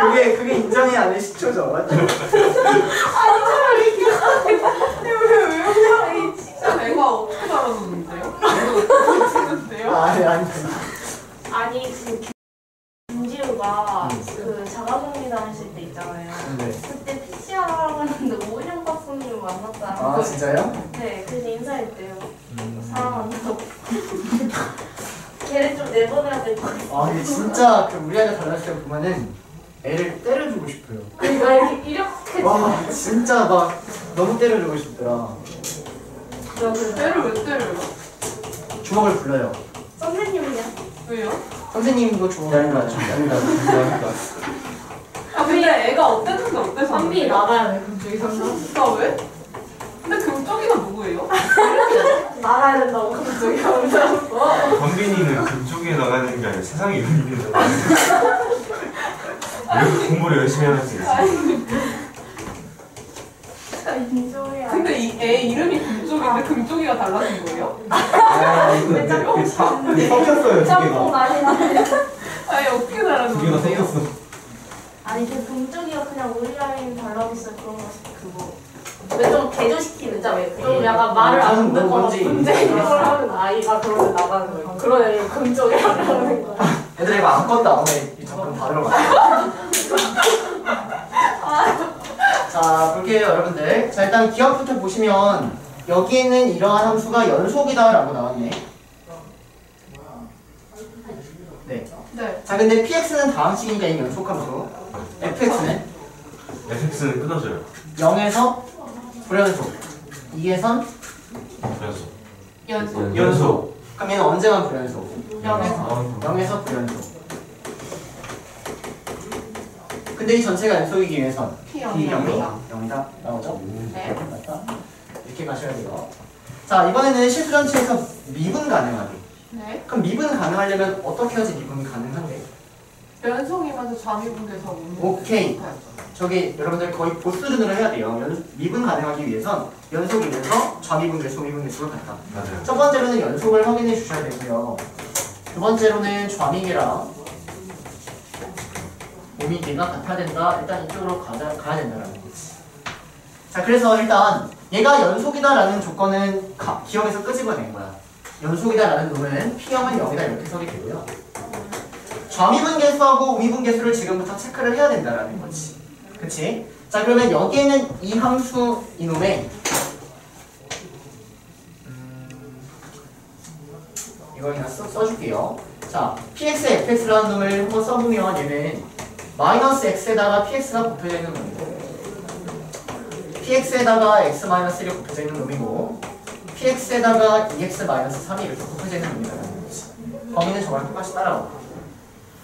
그게 그게 인정이 안된 시초죠, 맞죠? 아니 차라리 이렇게 왜요? 진짜 내가 어떻게 달아줬는데요? 어떻게 아, 아니 아니. 아니 그 김지우가 음. 그 자가격리 다녔을 때 있잖아요. 네. 그때 PCR 하라고 했는데 오은영 박사님 만났다. 아 진짜요? 네, 그래서 인사했대요. 사랑한다고. (laughs) 걔를 좀 내보내야 될것 같아. 아 근데 진짜 그 우리 아이가 달랐을 때 보면은 애를 때려주고 싶어요. 그러니까 이렇게 이렇게 와 진짜 막 너무 때려주고 싶더라. 때를 왜 때려요? 주먹을 불러요. 선생님이야. 왜요? 선생님도 주먹을 기다린다 불러요. 기다린다 기다린다 아 근데 애가 어땠는데 어때서? 선비 나가야 돼, 그럼 저기 상담. 나 왜? 근데 금쪽이가 누구예요? (laughs) 나가야 된다고 갑자기 하면서. 건빈이는 그쪽에 나가는 게 아니라 세상에 이런 일이 (laughs) 있는 왜 공부를 열심히 하는지 인정해야 근데 이 애 이름이 금쪽인데 금쪽이가 달라진 거예요? 아 이거 근데 섞였어요 두 짬뽕 개가 많이 나네. 아니 어떻게 두 개가? 섞였어 아니 그 금쪽이가 그냥 우리 라인 달라고 있어 그런 거 그거. 근데 좀 개조시키는 좀 약간 말을 안 뭔지 문제 그걸 하는 아이가 그러면 나가는 거예요. 그런 애를 금쪽이라고 하는 거야. 얘들아 이거 안 껐다 오늘 이 작품 다 들어가. 자 볼게요 여러분들. 자 일단 기억부터 보시면 여기에는 이러한 함수가 연속이다 라고 나왔네. 네. 네. 자 근데 px는 다항식이니까 이 연속 함수. fx는 FX는 끊어져요 0에서 불연속. 2에선 연속 연속. 연속 그럼 얘는 언제만 불연속? 영에서. 0에서 불연속. 근데 이 전체가 연속이기 위해선 P P 0이 영이다. 0이다 나오죠? 네. 맞다. 이렇게 가셔야 돼요. 자 이번에는 실수 전체에서 미분 가능하게. 네. 그럼 미분 가능하려면 어떻게 해야지 미분 가능한데? 연속이면서 좌미분돼서 오케이. 거 저기 여러분들 거의 보수준으로 해야 돼요. 연, 미분 가능하기 위해선 연속이면서 좌미분 개수, 미분 개수가 같다. 맞아요 첫 번째로는 연속을 확인해 주셔야 되고요. 두 번째로는 좌미계랑 오미계가 같아야 된다. 일단 이쪽으로 가자, 가야 된다라는 거지. 자, 그래서 일단 얘가 연속이다라는 조건은 가- 기억에서 끄집어낸 거야. 연속이다라는 놈은 P형은 0이다 이렇게 써게 되고요. 좌미분 개수하고 우미분 개수를 지금부터 체크를 해야 된다라는 거지. 그치? 자, 그러면 여기에는 이 함수 이놈의 이걸 그냥 써, 써줄게요. 자, px, fx라는 놈을 한번 써보면 얘는 마이너스 x에다가 px가 곱해져 있는 놈이고 px에다가 x 마이너스 1이 곱해져 있는 놈이고 px에다가 2x 마이너스 3이 이렇게 곱해져 있는 거지. 범위는 저랑 똑같이 따라와.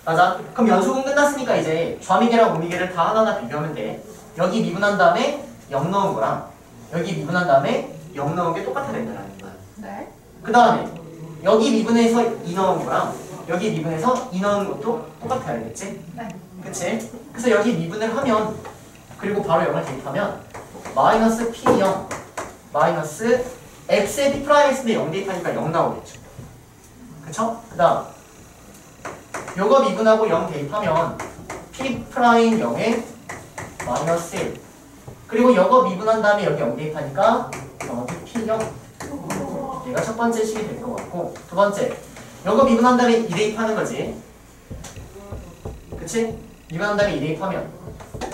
맞아? 그럼 연속은 끝났으니까 이제 좌미계랑 우미계를 다 하나하나 비교하면 돼. 여기 미분한 다음에 0 넣은 거랑 여기 미분한 다음에 0 넣은 게 똑같아야 된다는 거야. 네. 그 다음에 여기 미분해서 2 넣은 거랑 여기 미분해서 2 넣은 것도 똑같아야 되겠지? 네. 그치? 그래서 여기 미분을 하면 그리고 바로 0을 대입하면 마이너스 P0 마이너스 X의 P prime x인데 0 대입하니까 0 나오겠죠 그쵸? 그 다음 요거 미분하고 0 대입하면 P prime 0에 마이너스 1 그리고 요거 미분한 다음에 여기 0 대입하니까 정확히 P0 얘가 첫 번째 식이 될 것 같고 두 번째 요거 미분한 다음에 2 대입 하는 거지. 그치? 미분한 다음에 2 대입 하면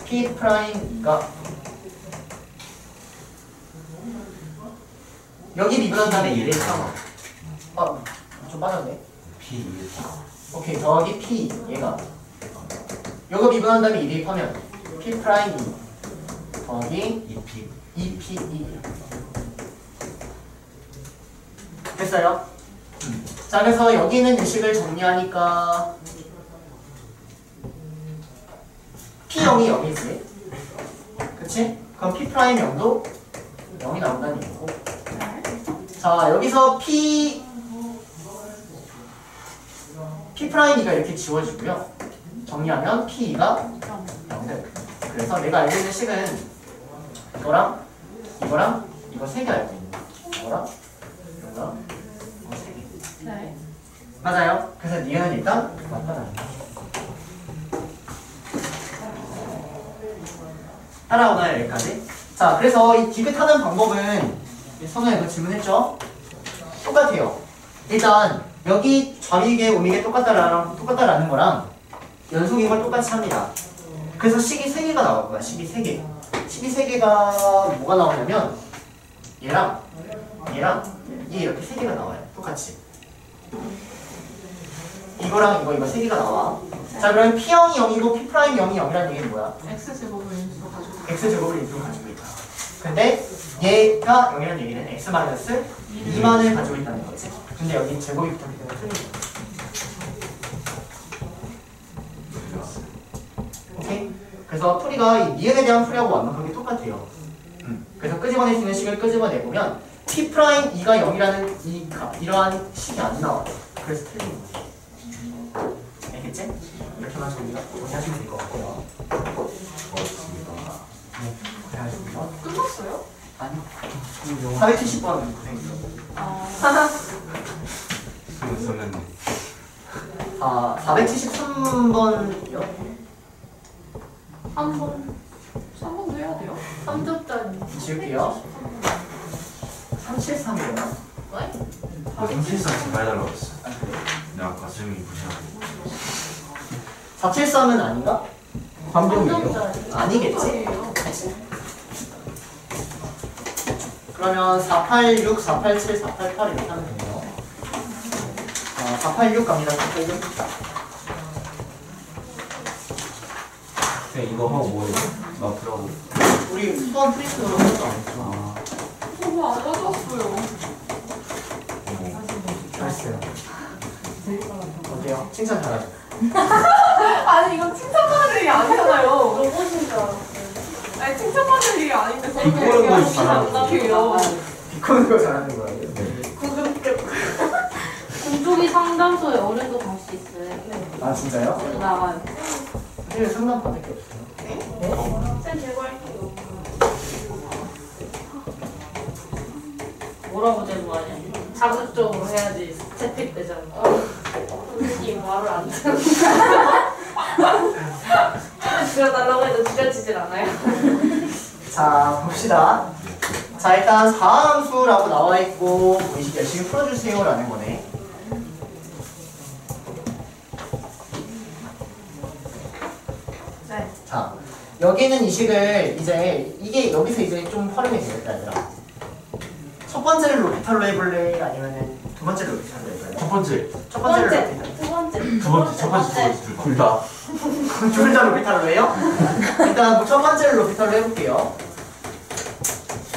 P prime 2가 여기 미분한 다음에 2 대입 하면 어, 좀 빠졌네. P 오케이 더하기 P 얘가. 요거 미분한 다음에 2 대입 하면 P prime 2 더하기 2P 2P2 됐어요? 자 그래서 여기 있는 두 식을 정리하니까 P0이 0이지. 그치? 그럼 P prime 0도 0이 나온다는 얘기고. 자, 여기서 P P prime 2가 이렇게 지워지고요. 정리하면 P 2가 0돼. 그래서 내가 알고 있는 식은 이거랑 이거랑 이거 세 개 알고 있는 거. 이거랑 개. 네. 맞아요. 그래서 니은은 일단 맞다. 따라오나요 여기까지? 자, 그래서 이 디귿하는 방법은 선우야 이거 질문했죠? 똑같아요. 일단 여기 좌미계 우미계 똑같다라는 똑같다라는 거랑 연속인 걸 똑같이 합니다. 그래서 식이 세 개가 나올 거야. 식이 세 개. 식이 세 개가 뭐가 나오냐면 얘랑 얘랑 얘 이렇게 세 개가 나와요. 똑같이. 이거랑 이거 이거 세 개가 나와. 자 그러면 P0이 0이고 P prime 0이 0이라는 얘기는 뭐야? X 제곱을 인수로 가지고. X 제곱을 인수로 가지고 있다. 근데 얘가 0이라는 얘기는 X 마이너스 2만을 가지고 있다는 거지. 근데 여기 제곱이 붙었기 때문에 틀린 거야. 오케이? 그래서 풀이가 이 니은에 대한 풀이하고 완벽하게 똑같아요. 음. 그래서 끄집어낼 수 있는 식을 끄집어내보면 P prime 2가 0이라는 이 가- 이러한 식이 안 나와요. 그래서 틀린 거지. 알겠지? 이렇게만 정리가 정리하시면 될 것 같고요. 네, 그래가지고요. 끝났어요? 아니, 470번 고생했어. 아. 썼는데 아, 473번이요? 한 번. 한 번도 해야 돼요? 3점짜리. 지울게요. 373이요? 정신상 제발 해달라고 했어 내가 가슴이 부시하고 473은 아닌가? 3점짜리. 아니겠지? 그러면 486, 487, 488 이렇게 하면 되네요. 아, 486 갑니다. 486. 네, 이거 하고 뭐예요? 나 들어가고. 우리 수원 프리스로 했죠? 아, 저거 안 가져왔어요. 잘했어요. 어때요? 칭찬 잘하죠? (laughs) 아니 이건 칭찬받을 일이 아니잖아요. 로봇인 줄 알았어요. 아니 칭찬받을 일이 아닌데 뭐 얘기하시면 잘하는 어떡해요. 비꼬는 거 잘하는 거예요. 공족이 상담소에 어른도 갈 수 있어요. 아, 진짜요? 나와요. 사실 상담 받을 게 없어요. 쌤 제보할게요. 뭐라고 제보하냐? 자극적으로 해야지 채택되잖아. 선생님 말을 안 듣는 줄여달라고 (laughs) 해도 줄여지질 않아요. 자, 봅시다. 자, 일단 사함수라고 나와 있고, 의식 열심히 풀어주세요 라는 거네. 네. 자, 여기는 이 식을 이제, 이게 여기서 이제 좀 활용이 되겠다, 얘들아. 첫 번째를 로피탈로 해볼래? 아니면은 두 번째를 로피탈로 해볼래? 첫 번째 첫 번째를 번째, 로피탈. 두 번째, 두 번째 첫 번째 두 번째 둘 (laughs) 둘 다. 둘 다 로피탈로 해요? 일단 첫 번째를 로피탈로 해볼게요.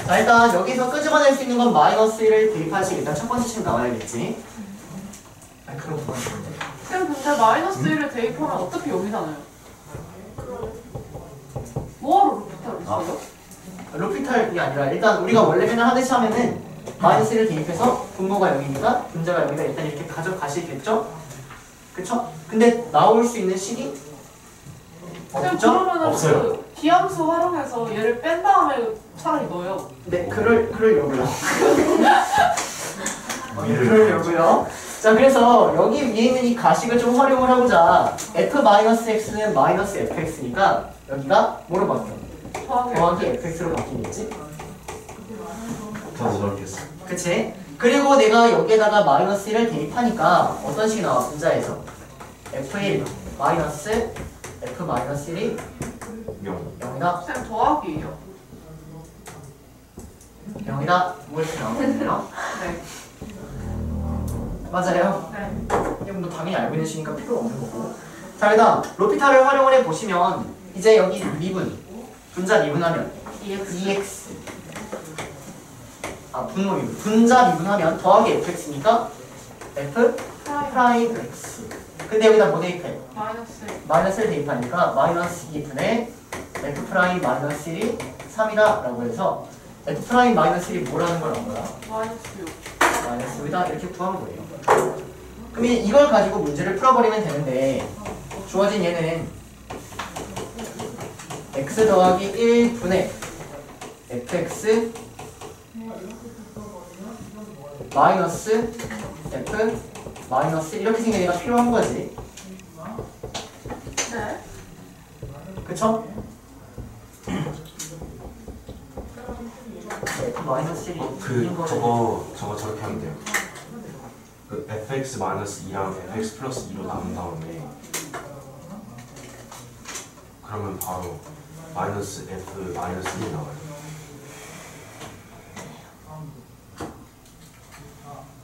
자, 일단 여기서 끄집어낼 수 있는 건 마이너스 1을 대입하시고 일단 첫 번째 식 나와야겠지. 아, 그럼 두 번째. 쌤 근데 마이너스 1을 대입하면 어떻게 여기 나와요? 뭐하러 로피탈을 써요? 로피탈이 아니라 일단 우리가 원래 맨날 하듯이 하면은 마이너스 1을 대입해서 분모가 0이니까 분자가 0이다 일단 이렇게 가져가시겠죠? 그쵸? 근데 나올 수 있는 식이 쌤 없죠? 그러면은 없어요. 그 기함수 활용해서 얘를 뺀 다음에 차라리 넣어요. 네, 그럴, 그러려고요. (laughs) 어, 예, 그러려고요. 자, 그래서 여기 위에 있는 이 가식을 좀 활용을 하고자 f-x는 마이너스 fx니까 여기가 뭐로 바뀌어? 더하기 fx로 바뀌겠지? 더 넓겠어 그치? 그리고 내가 여기에다가 마이너스 1을 대입하니까 어떤 식이 나와? 분자에서 f1 마이너스 f 마이너스 1이 명 0이다 쌤 더하기예요. 0이다 뭐 이렇게 나오거든요 네. 맞아요 네. 이게 뭐 당연히 알고 있으시니까 필요 없는 거고 자 그다음 로피탈을 활용을 해보시면 이제 여기 미분 분자 미분하면? 2X 아 분모 미분 분자 미분하면 더하기 FX니까? F prime X. 근데 여기다 뭐 대입해? 마이너스 마이너스를 대입하니까 마이너스 2분의 f prime 마이너스 1이 3이다 라고 해서 f prime 마이너스 1이 뭐라는 걸 안 거야? 마이너스 6 마이너스 여기다. 이렇게 구한 거예요. 그럼 이- 이걸 가지고 문제를 풀어버리면 되는데 주어진 얘는 x 더하기 1분의 fx 마이너스 f 마이너스 이렇게 생긴 애가 필요한 거지. 네 그쵸? f 마이너스 1이 그 저거 저거 저렇게 하면 돼요. 그 fx 마이너스 2랑 fx 플러스 2로 나눈 다음에 그러면 바로 마이너스 f 마이너스 1이 나와요.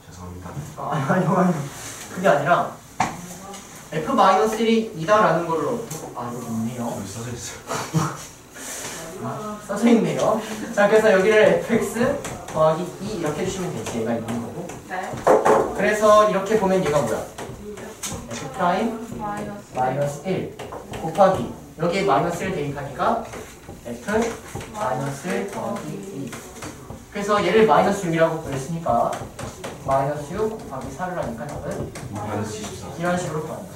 죄송합니다. 아, 아니요, 아니요. 그게 아니라 f 마이너스 1이 2다라는 걸 어떻게 아 여기 있네요. 여기 써져 있어요. 아, 써져 있네요. 자, 그래서 여기를 fx 더하기 2 이렇게 해주시면 되지. 얘가 있는 거고. 네 그래서 이렇게 보면 얘가 뭐야? f prime 마이너스 1 곱하기 여기에 마이너스 1 대입하니까 f 마이너스 1 더하기 2 그래서 얘를 마이너스 6이라고 보냈으니까 마이너스 6 곱하기 4를 하니까 답은 마이너스 24. 이런 식으로 구한다.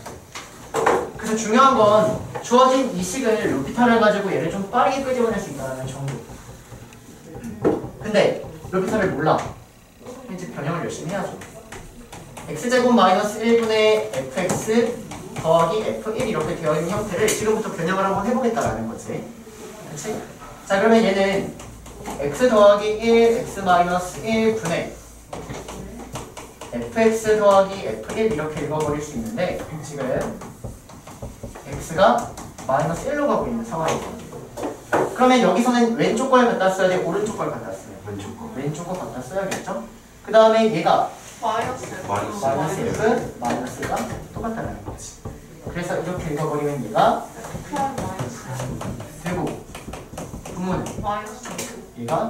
그래서 중요한 건 주어진 이 식을 로피탈을 가지고 얘를 좀 빠르게 끄집어낼 수 있다는 정도. 근데 루피타를 몰라. 이제 변형을 열심히 해야죠. x제곱 마이너스 1분의 fx 더하기 f1 이렇게 되어 있는 형태를 지금부터 변형을 한번 해보겠다라는 거지. 그치? 자 그러면 얘는 x 더하기 1, x 마이너스 1 분의 fx 더하기 f1 이렇게 읽어버릴 수 있는데 지금 x가 마이너스 1로 가고 있는 상황이에요. 그러면 여기서는 왼쪽 걸 갖다 써야 돼, 오른쪽 걸 갖다 써요. 왼쪽 거. 왼쪽 거 갖다 써야겠죠? 그 다음에 얘가 마이너스 마이너스 마이너스 f, 마이너스가 똑같다는 거지. 그래서 이렇게 읽어버리면 얘가 되고 분모는 얘가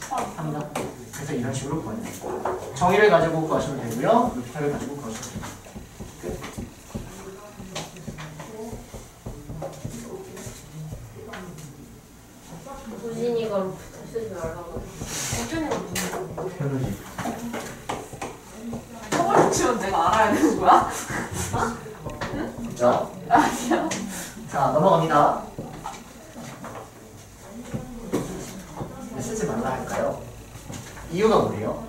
3 3이다. 그래서 이런 식으로 구하는 거예요. 정의를 가지고 구하시면 되고요. 루피타를 가지고 구하시면 돼요. 끝. 우진이가 루프트 쓰지 말라고. 별로지. 처벌 치면 내가 알아야 되는 거야? (laughs) 자, 아니야 자 넘어갑니다. 왜 쓰지 말라 할까요? 이유가 뭐예요?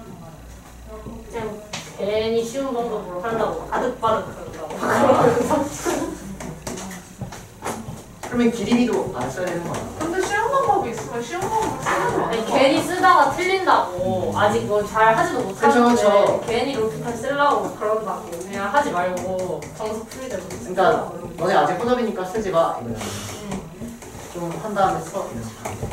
그냥 괜히 쉬운 방법으로 하려고 바득바득 하려고. 아. 그러면 기리비도 안 써야 되는 거야. 있으면 쉬운 방법을 쓰는 거 아니? 괜히 쓰다가 틀린다고 아직 뭐 잘 하지도 못하는데 음. 그쵸, 그쵸. 괜히 루프탈 쓰려고 그런다고 그냥 하지 말고 정수 풀이 되고 그러니까 너네 아직 혼합이니까 쓰지 마. 이거는 좀한 다음에 써. 식으로.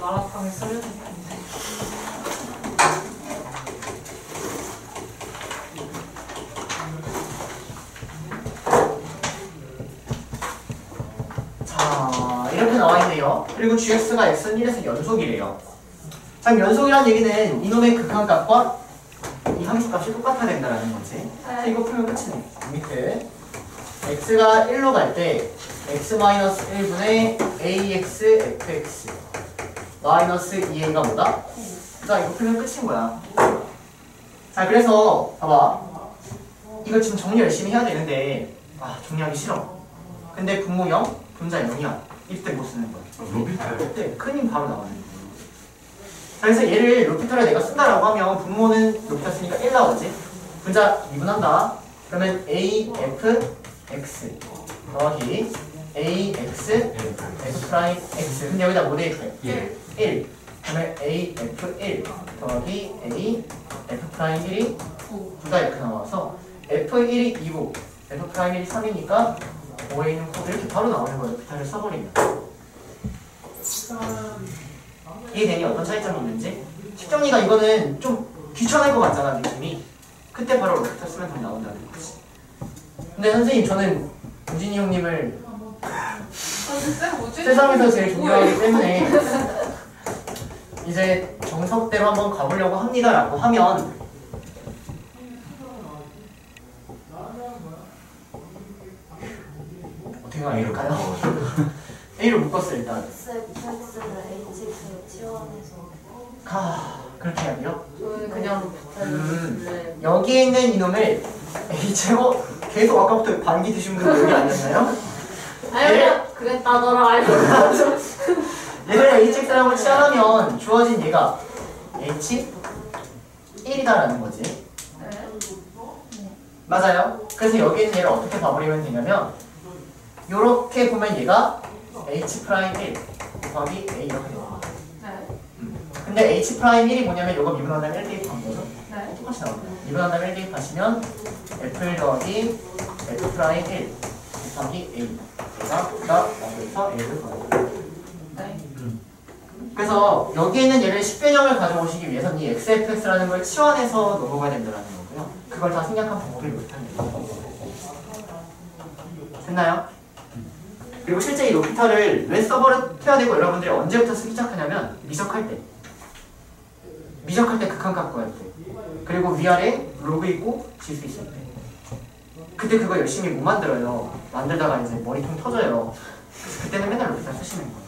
마라탕에 자 이렇게 나와 있네요. 그리고 gx가 x는 1에서 연속이래요. 자 연속이란 얘기는 이놈의 극한값과 이 함수값이 똑같아야 된다는 거지. 그래서 이거 풀면 끝이네. 밑에 x가 1로 갈 때 x-1분의 ax fx 마이너스 2a가 뭐다? 자 이거 풀면 끝인 거야. 자 그래서 봐봐. 이거 지금 정리 열심히 해야 되는데 아 정리하기 싫어. 근데 분모 0, 분자 0이야. 이때 못 쓰는 거야. 로피탈요? 그때 큰 힘 바로 나와요. 자, 그래서 얘를 로피탈을 내가 쓴다라고 하면 분모는 로피탈 쓰니까 1 나오지. 분자 미분한다. 그러면 a f x 더하기 a x f prime x. 근데 여기다 뭐 대입해? 1. 1. 그러면 a f 1 더하기 a f 프라임 1이 9가 이렇게 나와서 f 1이 2고 f 프라임 1이 3이니까 5에 있는 코드 이렇게 바로 나오는 거예요. 루피터를 써버리면. 이해되니 어떤 차이점이 있는지? 식정리가 이거는 좀 귀찮을 것 같잖아 느낌이 그때 바로 루피터 쓰면 답이 나온다는 거지 근데 선생님 저는 우진이 형님을 세상에서 제일? 존경하기 때문에 이제 저 정석대로 한번 가보려고 합니다 라고 하면 어떻게 가볼까요? A를 묶었어 일단 가 그렇게 해야 돼요? 저는 그냥 음. 네. 여기 있는 이놈을 H제곱 계속 아까부터 반기 드신 분 여기 아니었나요? 아유 그랬다더라 알고 얘를 HX라고 치환하면 주어진 얘가 H 1이다라는 거지 네. 맞아요. 그래서 여기 있는 얘를 어떻게 봐버리면 되냐면 요렇게 보면 얘가 H 프라임 1 곱하기 A 이렇게 돼요. 네. 근데 H 프라임 1이 뭐냐면 요거 미분한 다음에 1 대입한 거죠. 네. 똑같이 나옵니다. 미분한 다음에 1 대입하시면 F1 더하기 F 프라임 1 곱하기 A 얘가 나 나에서 A를 구하고 네. 그래서 여기 있는 얘를 10개념을 가져오시기 위해서는 이 XFX라는 걸 치환해서 넘어가야 된다는 거고요. 그걸 다 생략한 방법이 못합니다. 됐나요? 그리고 실제 이 로피터를 왜 써버려야 되고 여러분들이 언제부터 쓰기 시작하냐면 미적할 때. 미적할 때 극한값 구할 때. 그리고 위아래 로그 있고 지수 있을 때. 그때 그거 열심히 못 만들어요. 만들다가 이제 머리통 터져요. 그래서 그때는 맨날 로피터 쓰시는 거예요.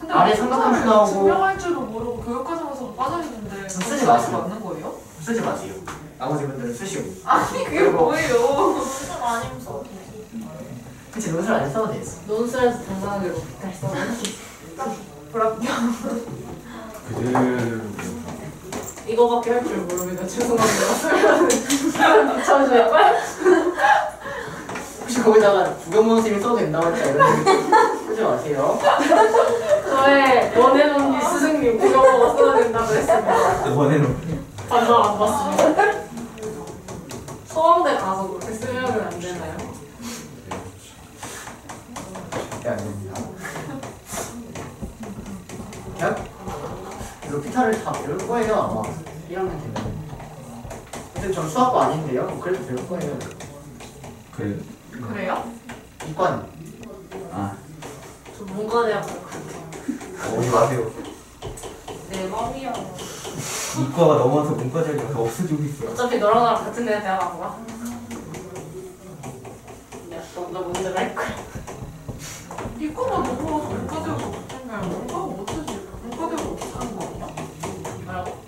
근데 아래 삼각함수 나오고. 증명할 줄도 모르고 교육과정에서 빠져있는데 쓰지 마세요. 맞는 거예요? 쓰지 마세요. 나머지 분들은 쓰시고. 아니 그게 뭐예요? 아니면 써 그치 논술 안 써도 되겠어 논술에서 당당하게 로피탈 써 불합격 그대로 이거밖에 할 줄 모릅니다. 죄송합니다. (laughs) 잠시만요. 혹시 거기다가 구경문 선생님이 써도 된다고 거 쓰지 마세요. 저의 원앤 언니 스승님 구경보고 써야 된다고 했습니다. 원해놓 반장 안 받습니다. 소아대 가서 그렇게 쓰면 안 되나요? 네, 안 됩니다. 그냥 로피타를 다 배울 거예요 아마. 1학년 되면. 근데 전 수학도 아닌데요. 그래도 배울 거예요. 그래 그래요? 이관 아. 저 문과대학 갈 오지 마세요 내 맘이야. 이과가 넘어서 문과 자리가 더 없어지고 있어. 어차피 너랑 나랑 같은 데 대학 안 가. 야, 너나 먼저 갈 거야. 이거만 넘어가서 문과대학 없잖아요 문과가 어쩌지 문과대학 어떻게 하는 거 아니야? 뭐라고?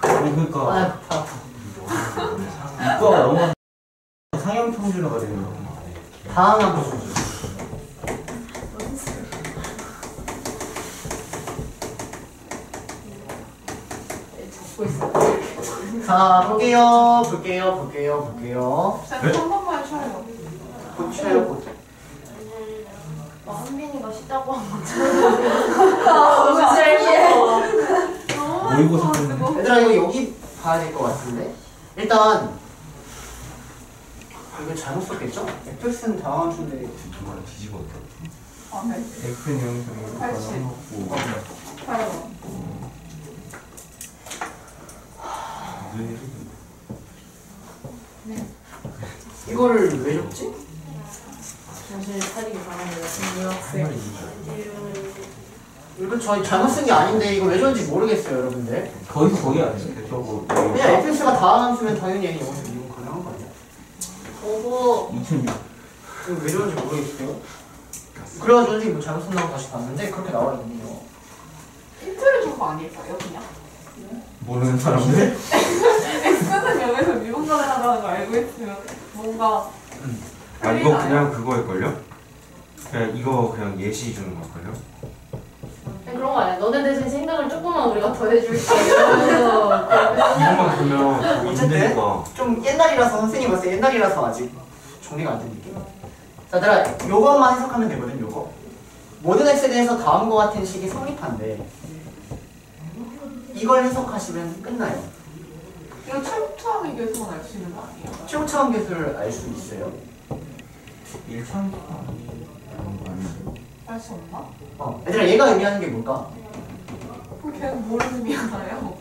아니 그러니까 아파 이과가 넘어서 상형 평준화가 되는 거 다음 보죠 네, 잡고 있어. 자 볼게요 볼게요 볼게요 볼게요 쌤, 한 번만 쉬어요 곧 쉬어요 곧 와, 한빈이가 쉽다고 한 거잖아. 너무 재미해. 모의고사 때문에 얘들아 이거 여기 봐야 될 것 같은데 일단 아, 이거 잘못 썼겠죠? fx는 당한 수인데 정말 뒤집어 아, 네. X 영상을 팔십. 하고 봐요 이거를 왜 줬지? 정신을 차리기 바랍니다. 중학생. 이거 저희 잘못 쓴 게 아닌데 이거 왜 줬는지 모르겠어요 여러분들. 거기서 거기 아니에요 저거 그냥 fx가 다한 수면 당연히 얘는 여기서 이용 가능한 거 아니야? 오고 2006 이거 왜 줬는지 모르겠어요. 그래가지고 선생님 뭐 잘못 쓴다고 다시 봤는데 그렇게 나와있거든요. 힌트를 준거 아닐까요 그냥? 모르는 사람들? (laughs) X는 여기서 미분간을 하다는 거 알고 있으면 뭔가 아 이거 그냥 그거일걸요? 그냥 이거 그냥 예시 주는 걸걸요? 그런 거 아니야. 너네 대신 생각을 조금만 우리가 더 해줄게. 이러면서 이것만 보면 거기 어쨌든. 거좀 옛날이라서 선생님 때 옛날이라서 아직 정리가 안 된 느낌 자 얘들아 요것만 해석하면 되거든 요거 모든 x에 대해서 다음과 같은 식이 성립한데 이걸 해석하시면 끝나요 이거 철투하는 교수만 알 수 있는 거 아니에요? 최고 차원 계수를 알 수 있어요 1참 그런 거 아니에요 알수 없나? 어, 얘들아 얘가 의미하는 게 뭘까? 걔는 뭘 의미하나요?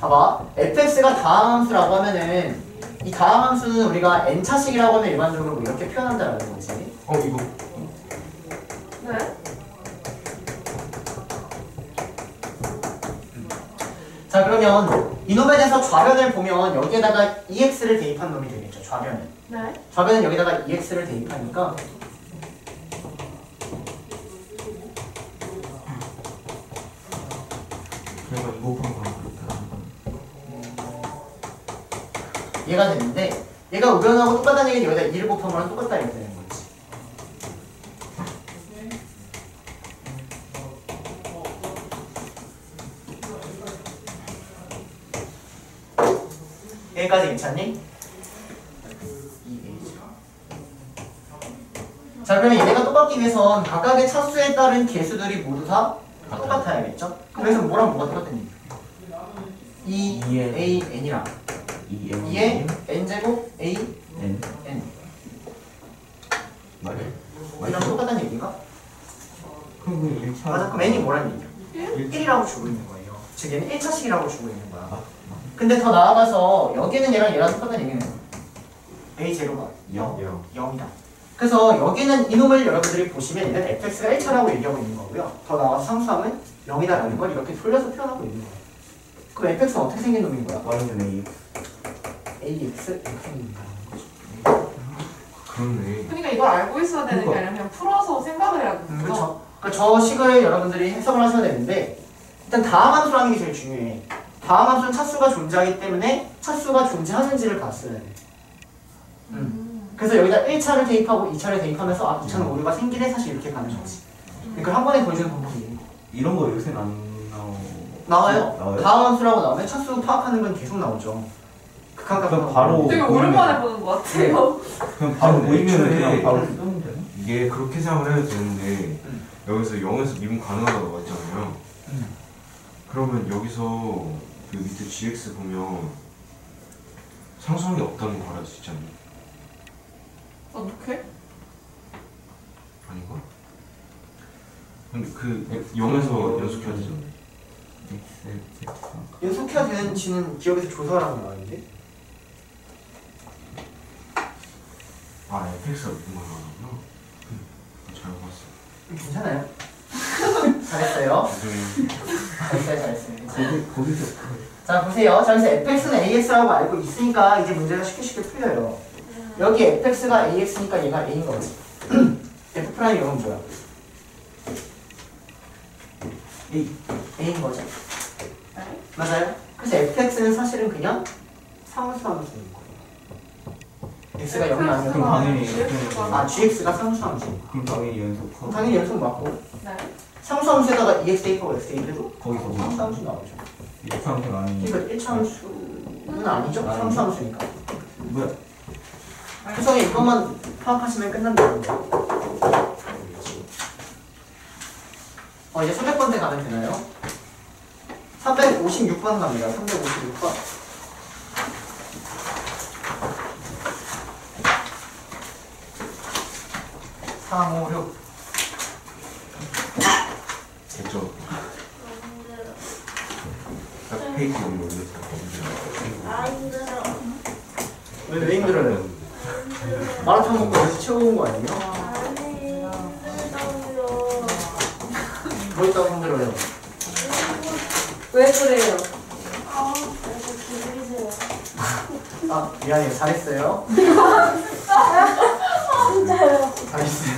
봐봐 fx가 다함수라고 하면은 이 다함수는 우리가 n차식이라고 하면 일반적으로 뭐 이렇게 표현한다는 거지 어 이거 네? 자 그러면 이놈에 대해서 좌변을 보면 여기에다가 EX를 대입한 놈이 되겠죠 좌변은 네. 좌변은 여기다가 EX를 대입하니까 그러니까 이거 그렇다. 얘가 되는데 얘가 우변하고 똑같다는 얘기는 여기다 2를 곱한 거랑 똑같다 이렇게 되는 거지 여기까지 1에 따른 개수들이 모두 다 똑같아야겠죠? 그래서 뭐랑 뭐가 똑같은 이 e, a, n이랑. 2의 n제곱 a, n, n. 맞아 이랑 똑같다는 얘기인가? 그럼 1차? 맞아 그럼 n이 뭐라는 얘기야? 1이라고 주고 있는 거예요. 즉 얘는 1차식이라고 주고 있는 거야. 아, 아. 근데 더 나아가서 여기는 얘랑 얘랑 똑같다는 얘기는 a 제로가 그래서 여기는 이놈을 여러분들이 보시면 얘는 fx가 1차라고 얘기하고 있는 거고요 더 나아가서 상수함은 0이다라는 걸 이렇게 돌려서 표현하고 있는 거예요 그럼 fx는 어떻게 생긴 놈인 거야? Y는 A ax 이렇게 생긴 거죠 그렇네. 그러니까 이걸 알고 있어야 되는 게 그거. 아니라 그냥 풀어서 생각을 해야 되는 음, 거죠. 그렇죠. 그러니까 저 식을 여러분들이 해석을 하셔야 되는데 일단 다항 함수라는 게 제일 중요해. 다항 함수는 차수가 존재하기 때문에 차수가 존재하는지를 봤어야 돼. 음. 그래서 여기다 1차를 대입하고 2차를 대입하면서 아 2차는 오류가 생기네 사실 이렇게 가는 거지. 그러니까 한 번에 보여주는 방법이에요. 이런 거 요새 안 나오 나와요. 나와요? 다항 함수라고 나오면 차수 파악하는 건 계속 나오죠. 극한값 그럼 바로 되게 오랜만에 보는 것 같아요. 그냥 바로 네, 보이면 애초에 그냥 바로 음. 쓰면 되나? 이게 그렇게 생각을 해도 되는데 음. 여기서 0에서 미분 가능하다고 했잖아요. 음. 그러면 여기서 그 밑에 gx 보면 상수함이 없다는 거 알아볼 수 있지 않나요? 어떻게? 아닌가? 근데 그 0에서 연속해야 Z 연속해야 되는지는 기억에서 조사라고 나왔는데 아 fx가 가능하구나. 음, 잘 봤어. 괜찮아요. (laughs) 잘했어요. 잘했어요. 잘했어요. 거기 거기서 자 보세요. 자 그래서 fx는 ax라고 알고 있으니까 이제 문제가 쉽게 쉽게 풀려요. 여기 fx가 ax니까 얘가 a인 거지. (clears throat) f 프라임 이건 뭐야? a a인 거죠. 네. 맞아요. 그래서 fx는 사실은 그냥 상수 함수인 거예요. x가 0이 그럼 아니면 당연히 아 gx가 상수 함수인 그럼 당연히 거. 연속하고 당연히 연속 맞고 네. 상수 함수에다가 EX 대입하고 X 대입해도 거기서 뭐 상수 함수 나오죠. 이상한 아니 그러니까 1차 함수는 아니죠? 아니죠. 상수 함수니까. 뭐야 구성에 이것만 파악하시면 끝난다는 거. 어, 이제 300번째 가면 되나요? 356번 갑니다. 356번. 삼, 오, 육. 됐죠. 딱 페이지 올렸어요. 아 힘들어. 왜, 왜 힘들어요? 마라톤 먹고 여기서 채워온 거 아니에요? 아니 힘들다고요. 뭐 있다고 힘들어요? 왜 그래요? 아 기분이세요. 아, 미안해요. 잘했어요. 진짜요? 잘했어요.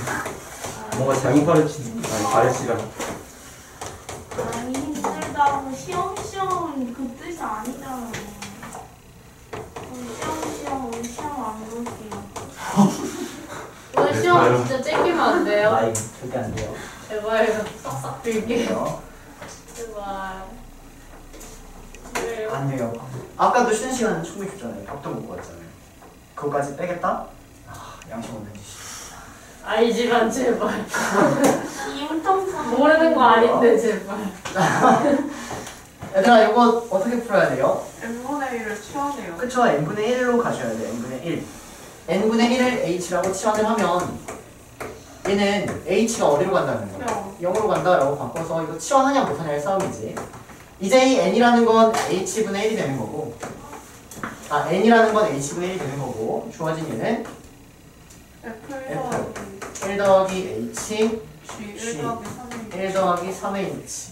뭔가 자기 가르치는 아니 가르치라 아니 힘들다고 시험 시험 그 뜻이 아니잖아요. 우리 시험시험 우리 시험 안 볼게요. 오늘 시험 진짜 째기면 안 돼요? 나이 절대 안 돼요. 제발 싹싹 빌게요. 그래요? 제발. 안 돼요. 아까도 쉬는 시간 충분히 줬잖아요. 밥도 먹고 왔잖아요. 그거까지 빼겠다? 아, 양심 없는 짓이. 아니지만 제발. 임통성 (laughs) 모르는 거 아닌데 제발. (laughs) 얘들아, 이거 어떻게 풀어야 돼요? n분의 1을 취하네요. 그쵸? n분의 1로 가셔야 돼요. n분의 1. N분의 1을 h라고 치환을 하면 얘는 h가 어디로 간다는 거야? 0으로 간다라고 바꿔서 이거 치환하냐 못하냐의 싸움이지. 이제 이 n이라는 건 h분의 1이 되는 거고 아 n이라는 건 h분의 1이 되는 거고 주어진 얘는 F F. 1 더하기 h G 1 더하기 3이 1 더하기 3의 h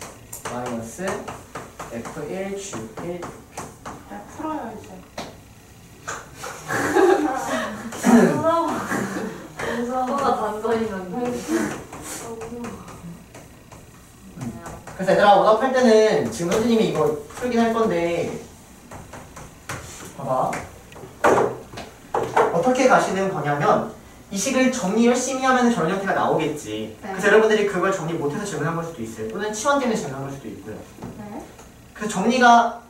마이너스 F1, G1 야, 풀어요 이제. 무서워. 무서워. 그래서 얘들아 오답할 때는 지금 선생님이 이거 풀긴 할 건데 봐봐 어떻게 가시는 거냐면 이 식을 정리 열심히 하면 저런 형태가 나오겠지 네. 그래서 여러분들이 그걸 정리 못해서 질문한 걸 수도 있어요 또는 치원 때문에 질문한 걸 수도 있고요 네. 그래서 정리가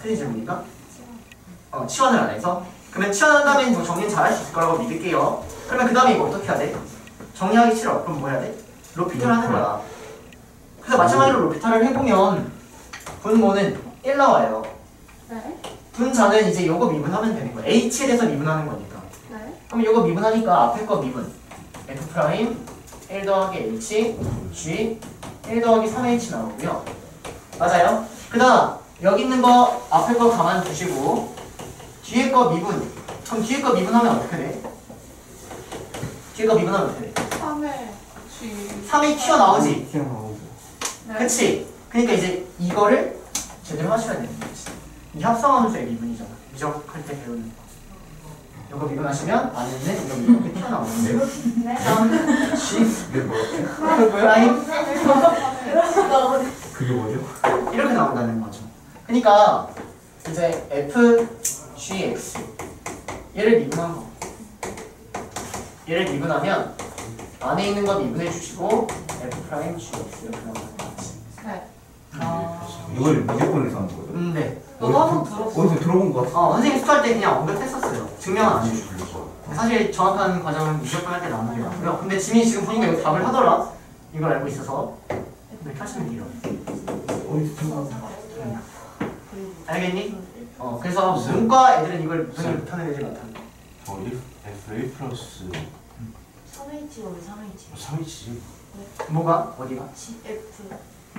틀린 질문인가? 어 치원을 안 해서 그러면 치원한 다음에 뭐 정리는 잘 할 수 있을 거라고 믿을게요 그러면 그 다음에 이거 어떻게 해야 돼? 정리하기 싫어 그럼 뭐 해야 돼? 로피타를 하는 거야 그래서 마찬가지로 로피타를 해보면 분모는 1 나와요 네. 분자는 이제 요거 미분하면 되는 거야 H에 대해서 미분하는 거니까 네. 그럼 요거 미분하니까 앞에 거 미분 F 프라임 1 더하기 H G 1 더하기 3H 나오고요 맞아요? 그 다음 여기 있는 거 앞에 거 가만 두시고 뒤에 거 미분 그럼 뒤에 거 미분하면 어떻게 돼? 뒤에 거 미분하면 어떻게 돼? 3H G. 3이 튀어나오지? 튀어나오고. 네. 그치? 그러니까 이제 이거를 제대로 하셔야 되는 거지 이 합성함수의 미분이잖아 미적할 때 배우는 거 이거 미분하시면 안에는 이거 이렇게 튀어나오는데 네. G 이게 뭐야? 프라임 그게 뭐죠? 이렇게 나온다는 거죠. 그러니까 이제 f g x 얘를 미분한 거. 얘를 미분하면 안에 있는 거 미분해 주시고 f 프라임 g x 이렇게 거지. 네. 이걸 무조건에서 하는 거죠? 음, 네. 너도 한번 들었어. 어디서 들어본 것 같아. 어, 선생님 수할 때 그냥 언급했었어요. 증명은 안 해주시고. 사실 정확한 과정은 무조건 할때 나오는 게 맞고요. 근데 지민이 지금 보니까 이거 답을 하더라. 이걸 알고 있어서 이렇게 하시면 돼요. 어디서 들어본 것 같아. 알겠니? 어, 그래서 문과 애들은 이걸 무슨 못하는 애들이 많다. 저 F1 플러스 3H가 왜 3H? 3이지 뭐가? 어디가? GF.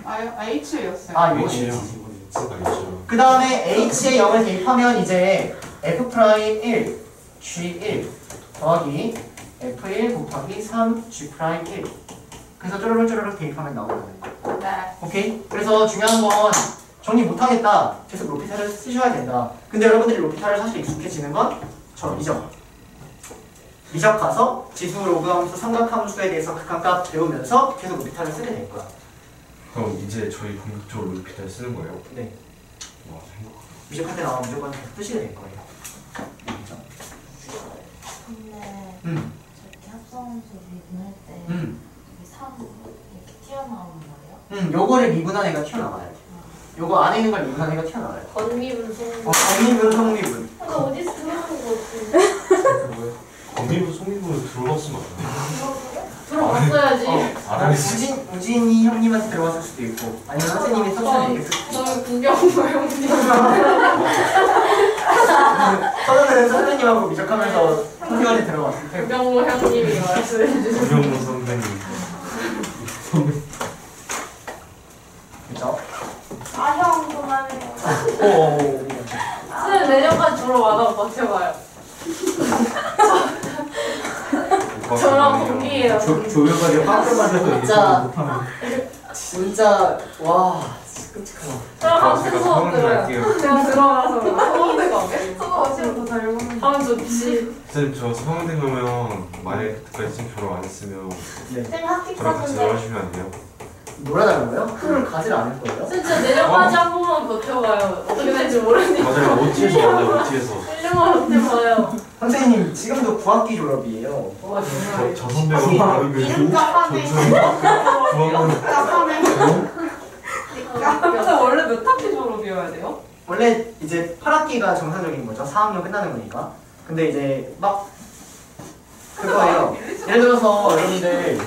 아, H였어요. 아, 이거 H요. H지, 이거 H. 그러니까 있죠 그 다음에 H에 0을 대입하면 이제 F 프라임 1, G1 더하기 F1 곱하기 3, G 프라임 1 그래서 쪼르륵 쪼르륵 대입하면 나온다는 거 네. 오케이? 그래서 중요한 건 정리 못하겠다 계속 로피타를 쓰셔야 된다 근데 여러분들이 로피타를 사실 익숙해지는 건저 미적 미적 가서 지수, 로그함수, 삼각함수에 대해서 극한값 배우면서 계속 로피타를 쓰게 될 거야 그럼 이제 저희 본격적으로 로피탈 쓰는 거예요? 네 와 생각 미적할 때 나오면 무조건 계속 쓰시게 될 거예요 그렇죠? 근데 음, 저렇게 합성함수 미분할 때 음. 이게 3 이렇게 튀어나오는 거예요? 음, 요거를 미분한 애가 튀어나와야 돼. 요거 안에 있는 걸 미분한 애가 튀어나와야 돼. 건미분 송. 어, 정미분, 성미분. 근데 어디서 들어본 거 같은데? (laughs) 거미부 송미부 들어갔으면 안 들어봤어야지. 어, 알아야지. 우진, 우진이 형님한테 들어갔을 수도 있고, 아니면 선생님이 서준에 얘기했을 수도 있고. 저는 구경모 형님. 서준은 선생님하고 미적하면서 형님한테 들어갔을 테고. 구경모 형님이 말씀해 주신. 구경무 선배님 (laughs) 그쵸? 아, 형, 그만해요. 오, 선생님 내년까지 졸업하다가 버텨봐요. 오빠 저랑 그만해요. 동기예요. 조, 조별과제 빵점 맞아서 진짜. 못하면. 진짜, 와, 끔찍하다. 저랑 아, 같은 제가 수업 서울대 들어요. 그냥 들어가서. 서울대가 왜? 수업 시험 더잘 보는. 하면 좋지. 선생님 저 서울대 가면 만약에 그때까지 지금 졸업 안 했으면 네. 쌤 학기 저랑 같이. 놀아주시면 안 돼요? 놀아달라고요? 풀을 가지를 않을 거예요? 진짜 내년까지 한 번만 버텨봐요. 어떻게 될지 모르니까. 맞아요 OT에서 (laughs) 만나요 OT에서 1년만 버텨봐요. 선생님, 지금도 9학기 졸업이에요. 와, 저, 정말. 저 선배가 아니, 그 이름 까파네. 구하고 까파네. 근데 원래 몇 학기 졸업이어야 돼요? 원래 이제 8학기가 정상적인 거죠. 4학년 끝나는 거니까. 근데 이제 막 그거예요. 예를 들어서 여러분들